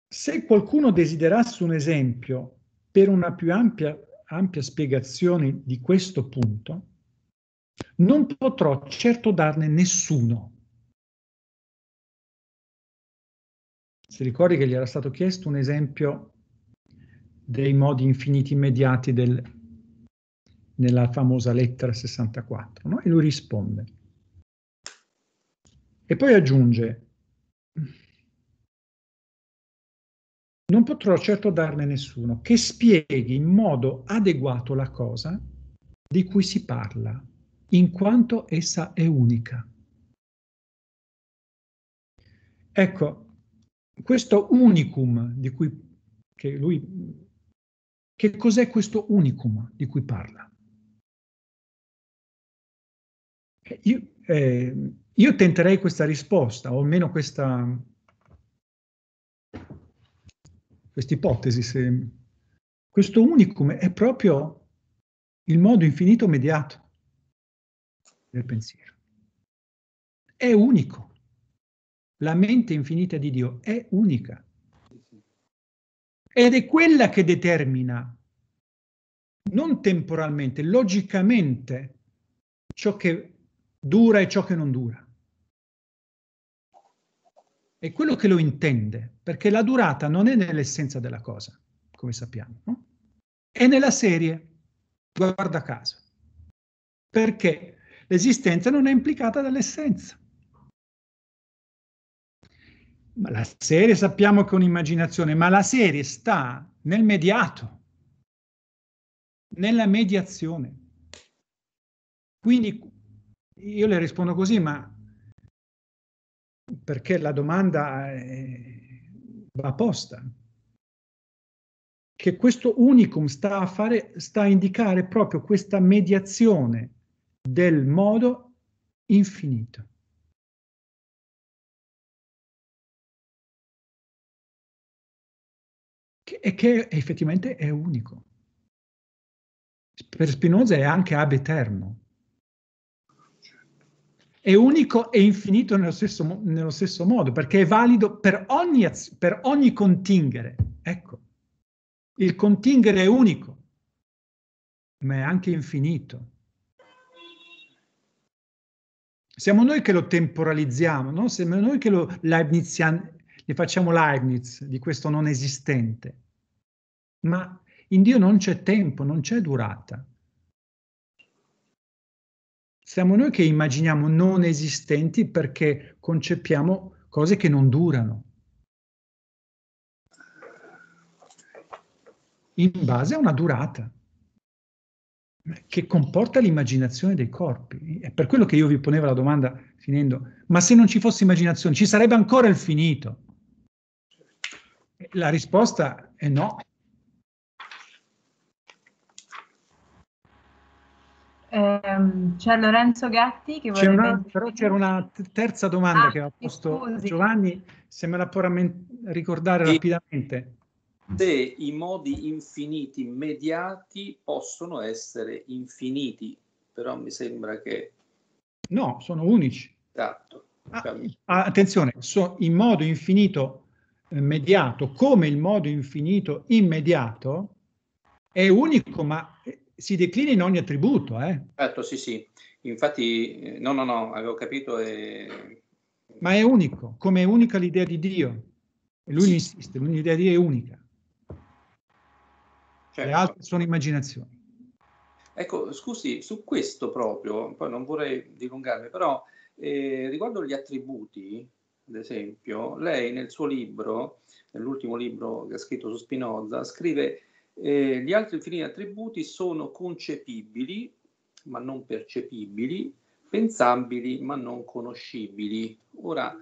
Se qualcuno desiderasse un esempio per una più ampia, ampia spiegazione di questo punto, non potrò certo darne nessuno. Si ricordi che gli era stato chiesto un esempio dei modi infiniti immediati del, nella famosa lettera 64, no? e lui risponde. E poi aggiunge, non potrò certo darne nessuno che spieghi in modo adeguato la cosa di cui si parla, in quanto essa è unica. Ecco, questo unicum di cui che lui che cos'è questo unicum di cui parla? Io, eh, io tenterei questa risposta, o almeno questa ipotesi. Se, questo unicum è proprio il modo infinito immediato del pensiero. È unico. La mente infinita di Dio è unica. Ed è quella che determina, non temporalmente, logicamente, ciò che dura e ciò che non dura. È quello che lo intende, perché la durata non è nell'essenza della cosa, come sappiamo, no? è nella serie, guarda caso, perché l'esistenza non è implicata dall'essenza. Ma la serie sappiamo che è un'immaginazione, ma la serie sta nel mediato, nella mediazione. Quindi io le rispondo così, ma perché la domanda è, va posta. Che questo unicum sta a fare, sta a indicare proprio questa mediazione del modo infinito. e che effettivamente è unico. Per Spinoza è anche ab eterno. È unico e infinito nello stesso, nello stesso modo, perché è valido per ogni, per ogni contingere. Ecco, il contingere è unico, ma è anche infinito. Siamo noi che lo temporalizziamo, no? siamo noi che lo Leibnizian, gli facciamo Leibniz di questo non esistente. Ma in Dio non c'è tempo, non c'è durata. Siamo noi che immaginiamo non esistenti perché concepiamo cose che non durano. In base a una durata che comporta l'immaginazione dei corpi. È per quello che io vi ponevo la domanda finendo, ma se non ci fosse immaginazione, ci sarebbe ancora il finito? La risposta è no. Ehm, c'è Lorenzo Gatti che vorrebbe... Una, però c'era una terza domanda ah, che ha posto scusi. Giovanni, se me la può ricordare e rapidamente. Se i modi infiniti immediati possono essere infiniti, però mi sembra che... No, sono unici. Esatto. Ah, attenzione, so, in modo infinito immediato come il modo infinito immediato è unico, ma si declina in ogni attributo. Eh? Certo, sì, sì. Infatti, eh, no, no, no, avevo capito. E... Ma è unico, come è unica l'idea di Dio. E lui sì. insiste, l'idea di Dio è unica. Certo. Le altre sono immaginazioni. Ecco, scusi, su questo proprio, poi non vorrei dilungarmi, però eh, riguardo gli attributi, ad esempio, lei nel suo libro, nell'ultimo libro che ha scritto su Spinoza, scrive eh, gli altri infiniti attributi sono concepibili, ma non percepibili, pensabili, ma non conoscibili. Ora,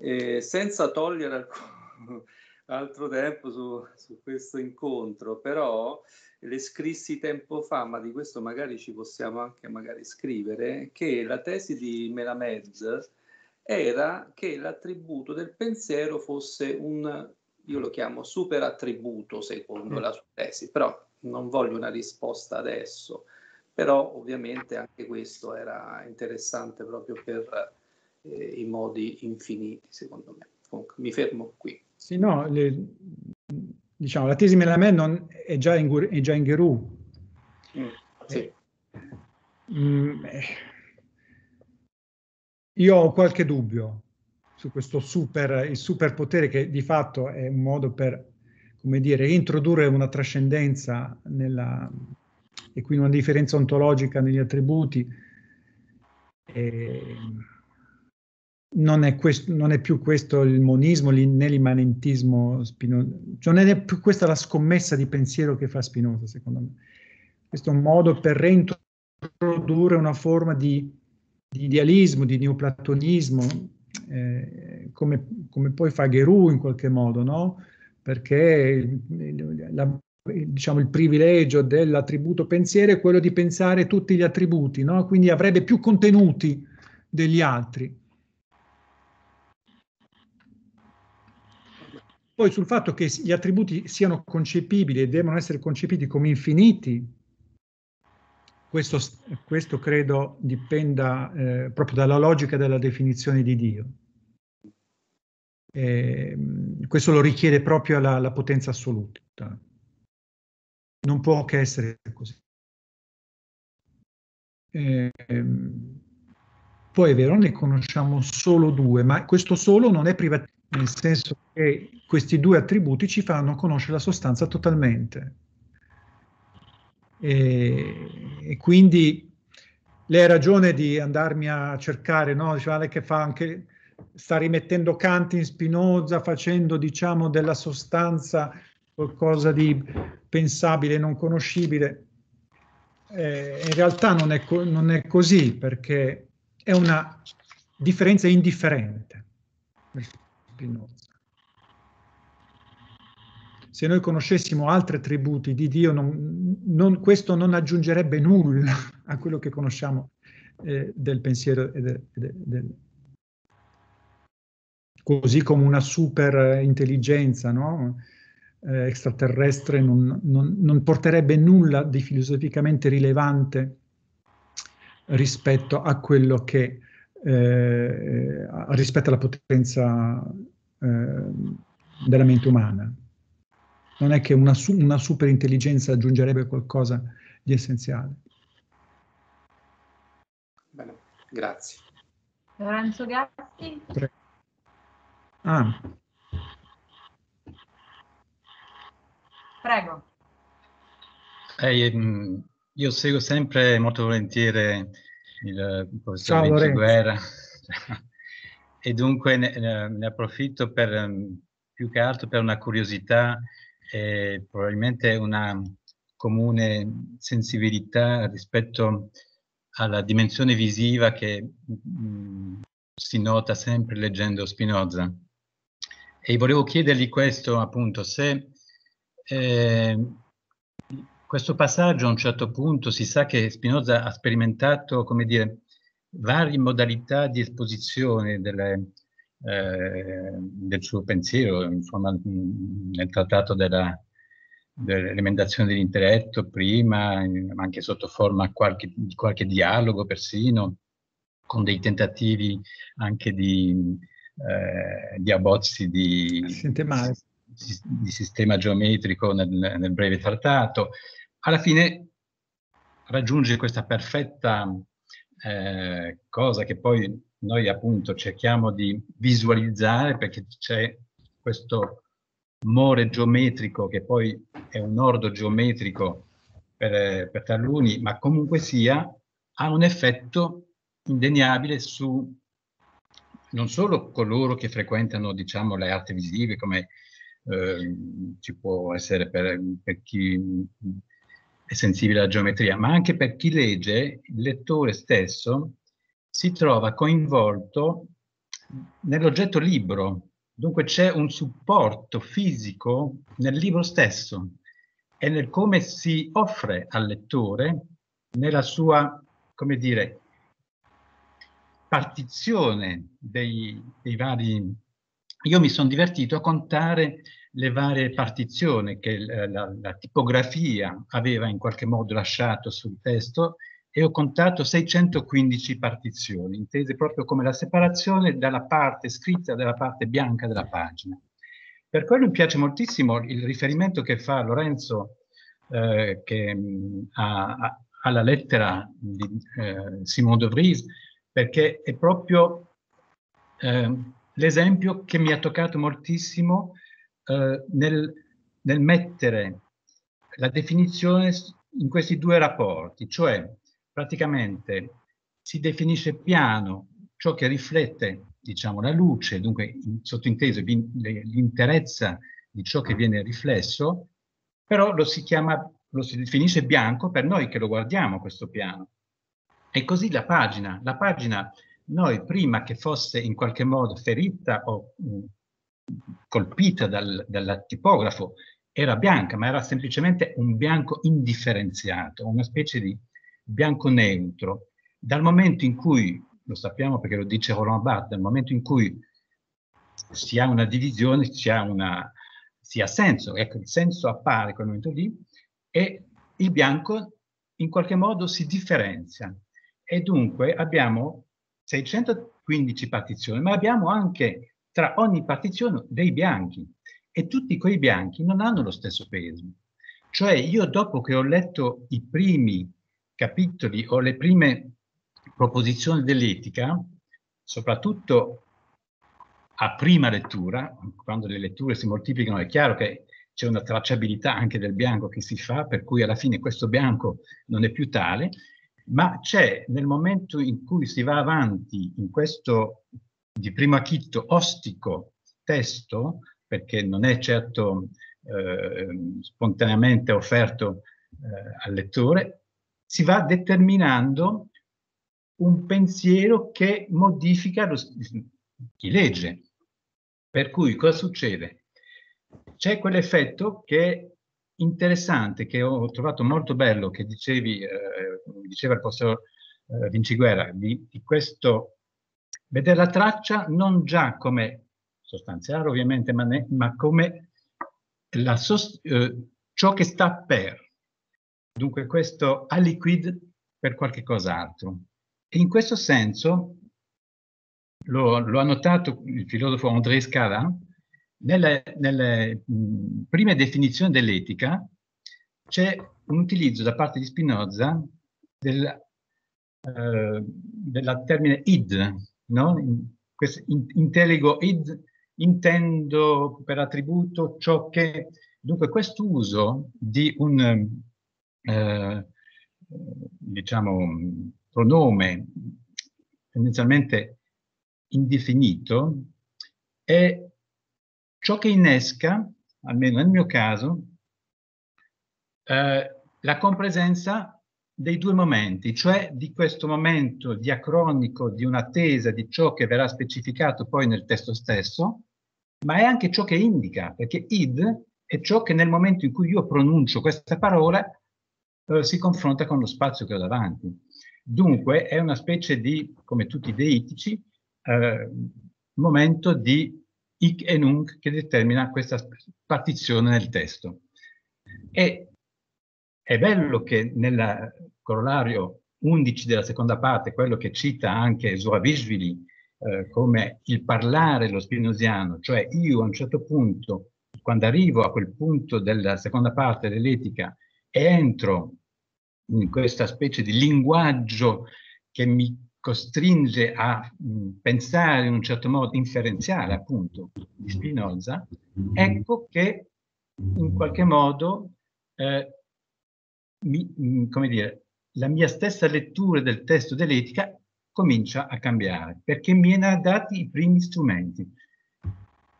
eh, senza togliere alcun, <laughs> altro tempo su, su, questo incontro, però le scrissi tempo fa, ma di questo magari ci possiamo anche magari scrivere, che la tesi di Melamed era che l'attributo del pensiero fosse un io lo chiamo super attributo secondo mm. la sua tesi, però non voglio una risposta adesso, però ovviamente anche questo era interessante proprio per eh, i modi infiniti secondo me. Comunque mi fermo qui. Sì, no, le, diciamo, la tesi Melamed non, è, già in, è già in Geru. Mm, sì. Eh, mm, eh, io ho qualche dubbio su questo super, il superpotere che di fatto è un modo per, come dire, introdurre una trascendenza nella, e quindi una differenza ontologica negli attributi. E non, è questo, non è più questo il monismo né l'immanentismo spinoso, cioè non è più questa la scommessa di pensiero che fa Spinoza, secondo me. Questo è un modo per reintrodurre una forma di, di idealismo, di neoplatonismo, eh, come, come, poi fa Gheru in qualche modo, no? Perché la, diciamo, il privilegio dell'attributo pensiero è quello di pensare tutti gli attributi, no? Quindi avrebbe più contenuti degli altri. Poi sul fatto che gli attributi siano concepibili e devono essere concepiti come infiniti, questo, questo credo dipenda eh, proprio dalla logica della definizione di Dio. E, questo lo richiede proprio la, la potenza assoluta. Non può che essere così. E, poi è vero, ne conosciamo solo due, ma questo solo non è privativo, nel senso che questi due attributi ci fanno conoscere la sostanza totalmente. E, e quindi lei ha ragione di andarmi a cercare, no? Diceva che fa anche, sta rimettendo Kant in Spinoza, facendo diciamo della sostanza qualcosa di pensabile, non conoscibile. Eh, in realtà non è, non è così perché è una differenza indifferente. Spinoza se noi conoscessimo altri attributi di Dio, non, non, questo non aggiungerebbe nulla a quello che conosciamo eh, del pensiero e del, del, del, così come una super intelligenza no? eh, extraterrestre non, non, non, porterebbe nulla di filosoficamente rilevante rispetto a quello che eh, rispetto alla potenza eh, della mente umana non è che una, una super intelligenza aggiungerebbe qualcosa di essenziale. Bene, grazie. Lorenzo Gatti. Prego. Ah. Prego. Eh, io seguo sempre molto volentieri il professor Vinci Guerra <laughs> e dunque ne, ne approfitto per più che altro per una curiosità e probabilmente una comune sensibilità rispetto alla dimensione visiva che mh, mm, si nota sempre leggendo Spinoza. E volevo chiedergli questo appunto, se eh, questo passaggio a un certo punto si sa che Spinoza ha sperimentato, come dire, varie modalità di esposizione delle, eh, del suo pensiero, insomma, nel trattato della, dell'emendazione dell'intelletto prima, anche sotto forma qualche, di qualche dialogo persino, con dei tentativi anche di, eh, di abbozzi di, di, sistema geometrico nel, nel breve trattato. alla fine raggiunge questa perfetta eh, cosa che poi noi appunto cerchiamo di visualizzare perché c'è questo more geometrico che poi è un ordo geometrico per, per taluni, ma comunque sia ha un effetto indeniabile su non solo coloro che frequentano diciamo, le arti visive come eh, ci può essere per, per chi è sensibile alla geometria, ma anche per chi legge, il lettore stesso si trova coinvolto nell'oggetto libro. Dunque c'è un supporto fisico nel libro stesso e nel come si offre al lettore nella sua, come dire, partizione dei, dei vari... Io mi sono divertito a contare le varie partizioni che la, la, la, tipografia aveva in qualche modo lasciato sul testo e ho contato 615 partizioni, intese proprio come la separazione dalla parte scritta dalla parte bianca della pagina. Per quello mi piace moltissimo il riferimento che fa Lorenzo eh, che, mh, a, a, alla lettera di eh, Simone de Vries, perché è proprio eh, l'esempio che mi ha toccato moltissimo eh, nel, nel mettere la definizione in questi due rapporti, cioè praticamente si definisce piano ciò che riflette diciamo, la luce, dunque sottinteso l'interezza di ciò che viene riflesso, però lo si chiama, lo si definisce bianco per noi che lo guardiamo questo piano. E così la pagina, la pagina noi prima che fosse in qualche modo ferita o mh, colpita dal, dal tipografo era bianca, ma era semplicemente un bianco indifferenziato, una specie di bianco neutro. Dal momento in cui, lo sappiamo perché lo dice Roland Barthes, dal momento in cui si ha una divisione, si ha, una, si ha senso, ecco, il senso appare quel momento lì, e il bianco in qualche modo si differenzia. E dunque abbiamo 615 partizioni, ma abbiamo anche tra ogni partizione dei bianchi e tutti quei bianchi non hanno lo stesso peso. Cioè io dopo che ho letto i primi capitoli o le prime proposizioni dell'etica, soprattutto a prima lettura, quando le letture si moltiplicano è chiaro che c'è una tracciabilità anche del bianco che si fa, per cui alla fine questo bianco non è più tale, ma c'è nel momento in cui si va avanti in questo di primo acchitto ostico testo, perché non è certo eh, spontaneamente offerto eh, al lettore, si va determinando un pensiero che modifica lo, chi legge. Per cui cosa succede? C'è quell'effetto che interessante, che ho trovato molto bello, che dicevi, eh, diceva il professor eh, Vinciguerra, di, di questo vedere la traccia non già come sostanziale ovviamente, ma, ne, ma come eh, ciò che sta per. Dunque questo aliquid per qualche cos'altro. In questo senso lo, lo, ha notato il filosofo André Scala nelle, nelle mh, prime definizioni dell'etica c'è un utilizzo da parte di Spinoza del, eh, del termine id, no? Inteligo id, intendo per attributo ciò che... Dunque quest'uso di un, eh, diciamo, pronome tendenzialmente indefinito è ciò che innesca, almeno nel mio caso, eh, la compresenza dei due momenti, cioè di questo momento diacronico di un'attesa di ciò che verrà specificato poi nel testo stesso, ma è anche ciò che indica, perché id è ciò che nel momento in cui io pronuncio questa parola eh, si confronta con lo spazio che ho davanti. Dunque è una specie di, come tutti i deitici, eh, momento di hic e nunc che determina questa partizione nel testo. E è bello che nel corollario 11 della seconda parte, quello che cita anche Zoravishvili eh, come il parlare lo spinosiano, cioè io a un certo punto, quando arrivo a quel punto della seconda parte dell'etica e entro in questa specie di linguaggio che mi costringe a pensare in un certo modo inferenziale, appunto, di Spinoza, ecco che in qualche modo, eh, mi, come dire, la mia stessa lettura del testo dell'etica comincia a cambiare, perché mi ha dati i primi strumenti.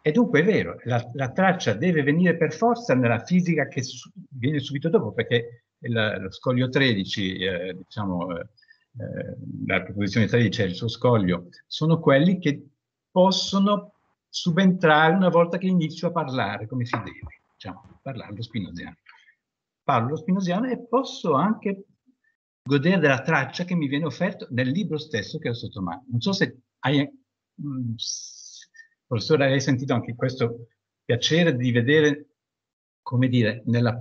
E dunque è vero, la, la, traccia deve venire per forza nella fisica che su, viene subito dopo, perché il, lo scoglio 13, eh, diciamo, eh, la proposizione 13 e il suo scoglio, sono quelli che possono subentrare una volta che inizio a parlare come si deve, diciamo, parlare lo spinoziano. Parlo lo spinoziano e posso anche godere della traccia che mi viene offerta nel libro stesso che ho sotto mano. Non so se hai... Mm, Professore, hai sentito anche questo piacere di vedere, come dire, nella,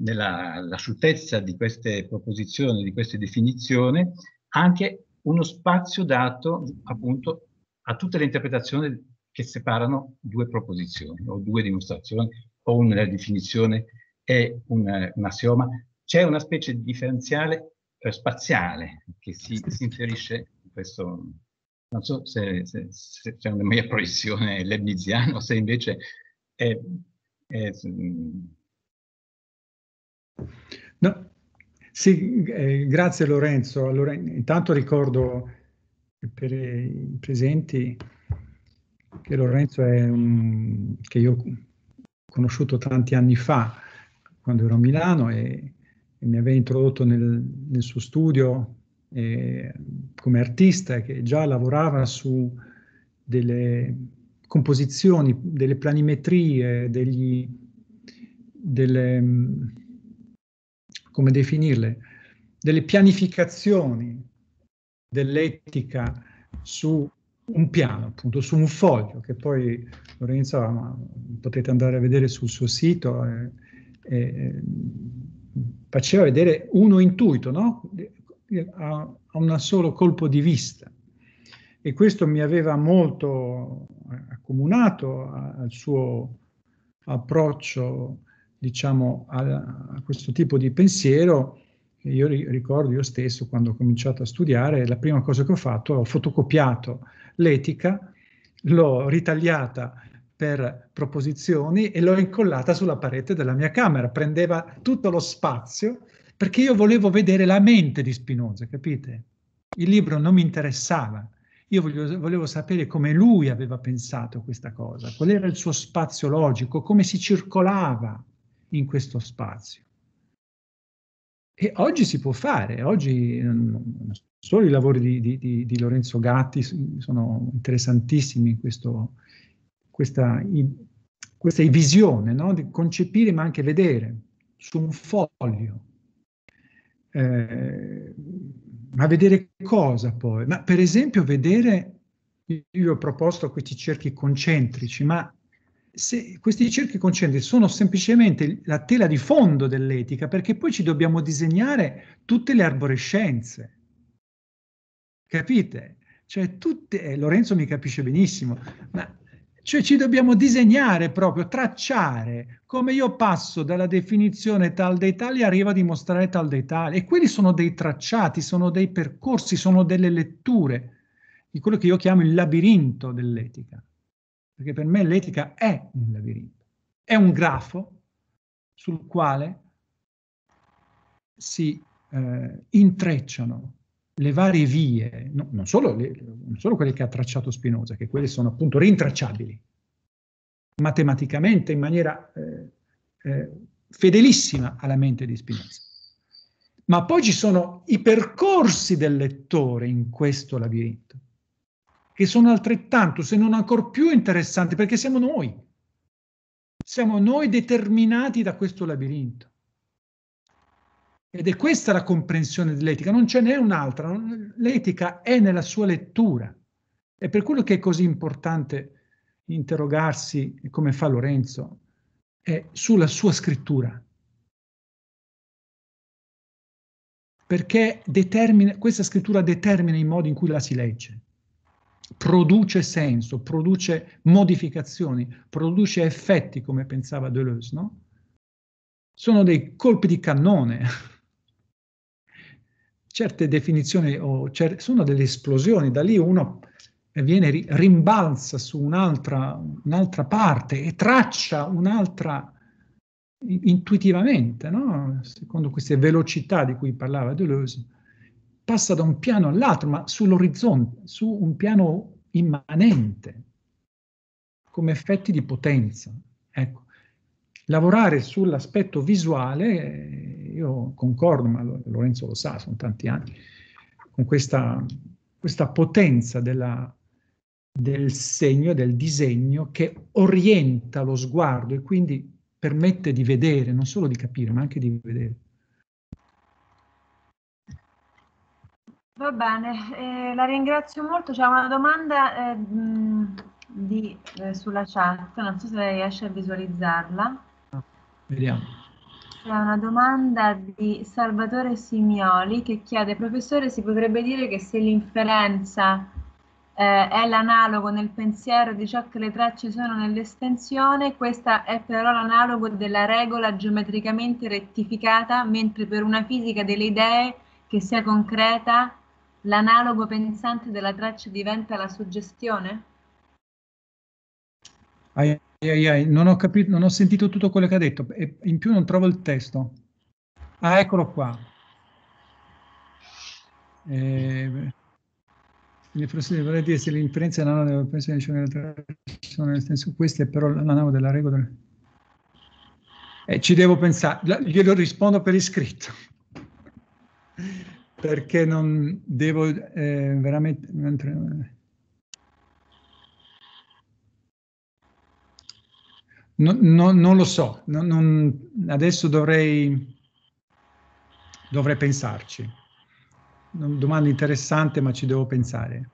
nella asciuttezza di queste proposizioni, di queste definizioni, anche uno spazio dato appunto a tutte le interpretazioni che separano due proposizioni o due dimostrazioni o una definizione e un, un assioma. C'è una specie di differenziale eh, spaziale che si, si inserisce in questo, non so se, se, se c'è una mia proiezione leibniziana o se invece è, è No, sì, eh, grazie Lorenzo. Allora, intanto ricordo per i presenti che Lorenzo è un, che io ho conosciuto tanti anni fa, quando ero a Milano e, e mi aveva introdotto nel, nel suo studio eh, come artista che già lavorava su delle composizioni, delle planimetrie, degli, delle, come definirle, delle pianificazioni dell'etica su un piano, appunto, su un foglio, che poi Lorenzo potete andare a vedere sul suo sito, eh, eh, faceva vedere uno intuito, no? a, a un solo colpo di vista. E questo mi aveva molto accomunato al suo approccio, diciamo, a, a questo tipo di pensiero. Io ricordo io stesso quando ho cominciato a studiare, la prima cosa che ho fatto, ho fotocopiato l'etica, l'ho ritagliata per proposizioni e l'ho incollata sulla parete della mia camera. Prendeva tutto lo spazio perché io volevo vedere la mente di Spinoza, capite? Il libro non mi interessava. Io voglio, volevo sapere come lui aveva pensato questa cosa, qual era il suo spazio logico, come si circolava in questo spazio. E oggi si può fare, oggi non solo i lavori di, di, di Lorenzo Gatti sono interessantissimi in questo, questa, questa visione no? di concepire ma anche vedere su un foglio eh, ma vedere cosa poi? Ma per esempio vedere, io ho proposto questi cerchi concentrici, ma se questi cerchi concentrici sono semplicemente la tela di fondo dell'etica, perché poi ci dobbiamo disegnare tutte le arborescenze. Capite? Cioè tutte, eh, Lorenzo mi capisce benissimo, ma cioè ci dobbiamo disegnare proprio, tracciare, come io passo dalla definizione tal dei tali arrivo a dimostrare tal dei tali. E quelli sono dei tracciati, sono dei percorsi, sono delle letture di quello che io chiamo il labirinto dell'etica. Perché per me l'etica è un labirinto, è un grafo sul quale si eh, intrecciano le varie vie, no, non, solo le, non, solo quelle che ha tracciato Spinoza, che quelle sono appunto rintracciabili matematicamente in maniera eh, eh, fedelissima alla mente di Spinoza. Ma poi ci sono i percorsi del lettore in questo labirinto, che sono altrettanto, se non ancora più interessanti, perché siamo noi. Siamo noi determinati da questo labirinto. Ed è questa la comprensione dell'etica, non ce n'è un'altra. L'etica è nella sua lettura. È per quello che è così importante interrogarsi, come fa Lorenzo, sulla sua scrittura. Perché questa scrittura determina i modi in cui la si legge, produce senso, produce modificazioni, produce effetti, come pensava Deleuze, no? sono dei colpi di cannone. <laughs> Certe definizioni o cer sono delle esplosioni, da lì uno viene rimbalza su un'altra un parte e traccia un'altra intuitivamente, no? secondo queste velocità di cui parlava Deleuze, passa da un piano all'altro, ma sull'orizzonte, su un piano immanente, come effetti di potenza. Ecco. Lavorare sull'aspetto visuale, io concordo, ma Lorenzo lo sa, sono tanti anni, con questa, questa potenza della, del segno, del disegno che orienta lo sguardo e quindi permette di vedere, non solo di capire, ma anche di vedere. Va bene, eh, la ringrazio molto. C'è una domanda eh, di, eh, sulla chat, non so se riesce a visualizzarla. Vediamo. C'è una domanda di Salvatore Simioli che chiede, professore, si potrebbe dire che se l'inferenza eh, è l'analogo nel pensiero di ciò che le tracce sono nell'estensione, questa è però l'analogo della regola geometricamente rettificata, mentre per una fisica delle idee che sia concreta, l'analogo pensante della traccia diventa la suggestione? Ai, ai, ai, non ho capito, non ho sentito tutto quello che ha detto e in più non trovo il testo. Ah, eccolo qua. Eh, le vorrei dire se l'inferenza è la nave della pensione sono nel senso questa è però la nave della regola eh, ci devo pensare glielo rispondo per iscritto perché non devo eh, veramente no, no, non lo so non, non, adesso dovrei dovrei pensarci domanda interessante, ma ci devo pensare.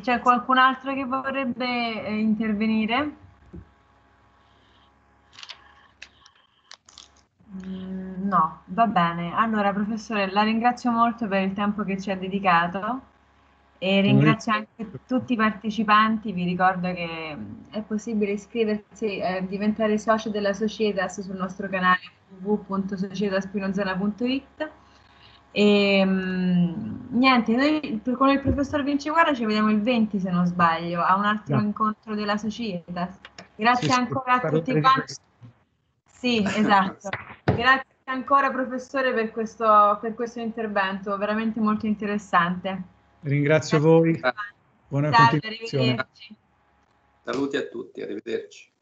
c'è qualcun altro che vorrebbe eh, intervenire? Mm, no, va bene. Allora, professore, la ringrazio molto per il tempo che ci ha dedicato e ringrazio anche tutti i partecipanti. Vi ricordo che è possibile iscriversi e diventare socio della Societas sul nostro canale www.societaspinozona.it e niente, noi con il professor Vinci Guerra ci vediamo il 20 se non sbaglio, a un altro no. incontro della Società. Grazie sì, ancora a tutti quanti. Sì, esatto. <laughs> Grazie ancora professore per questo, per questo intervento, veramente molto interessante. Ringrazio Grazie voi. Buona Salve, continuazione. Saluti a tutti, arrivederci.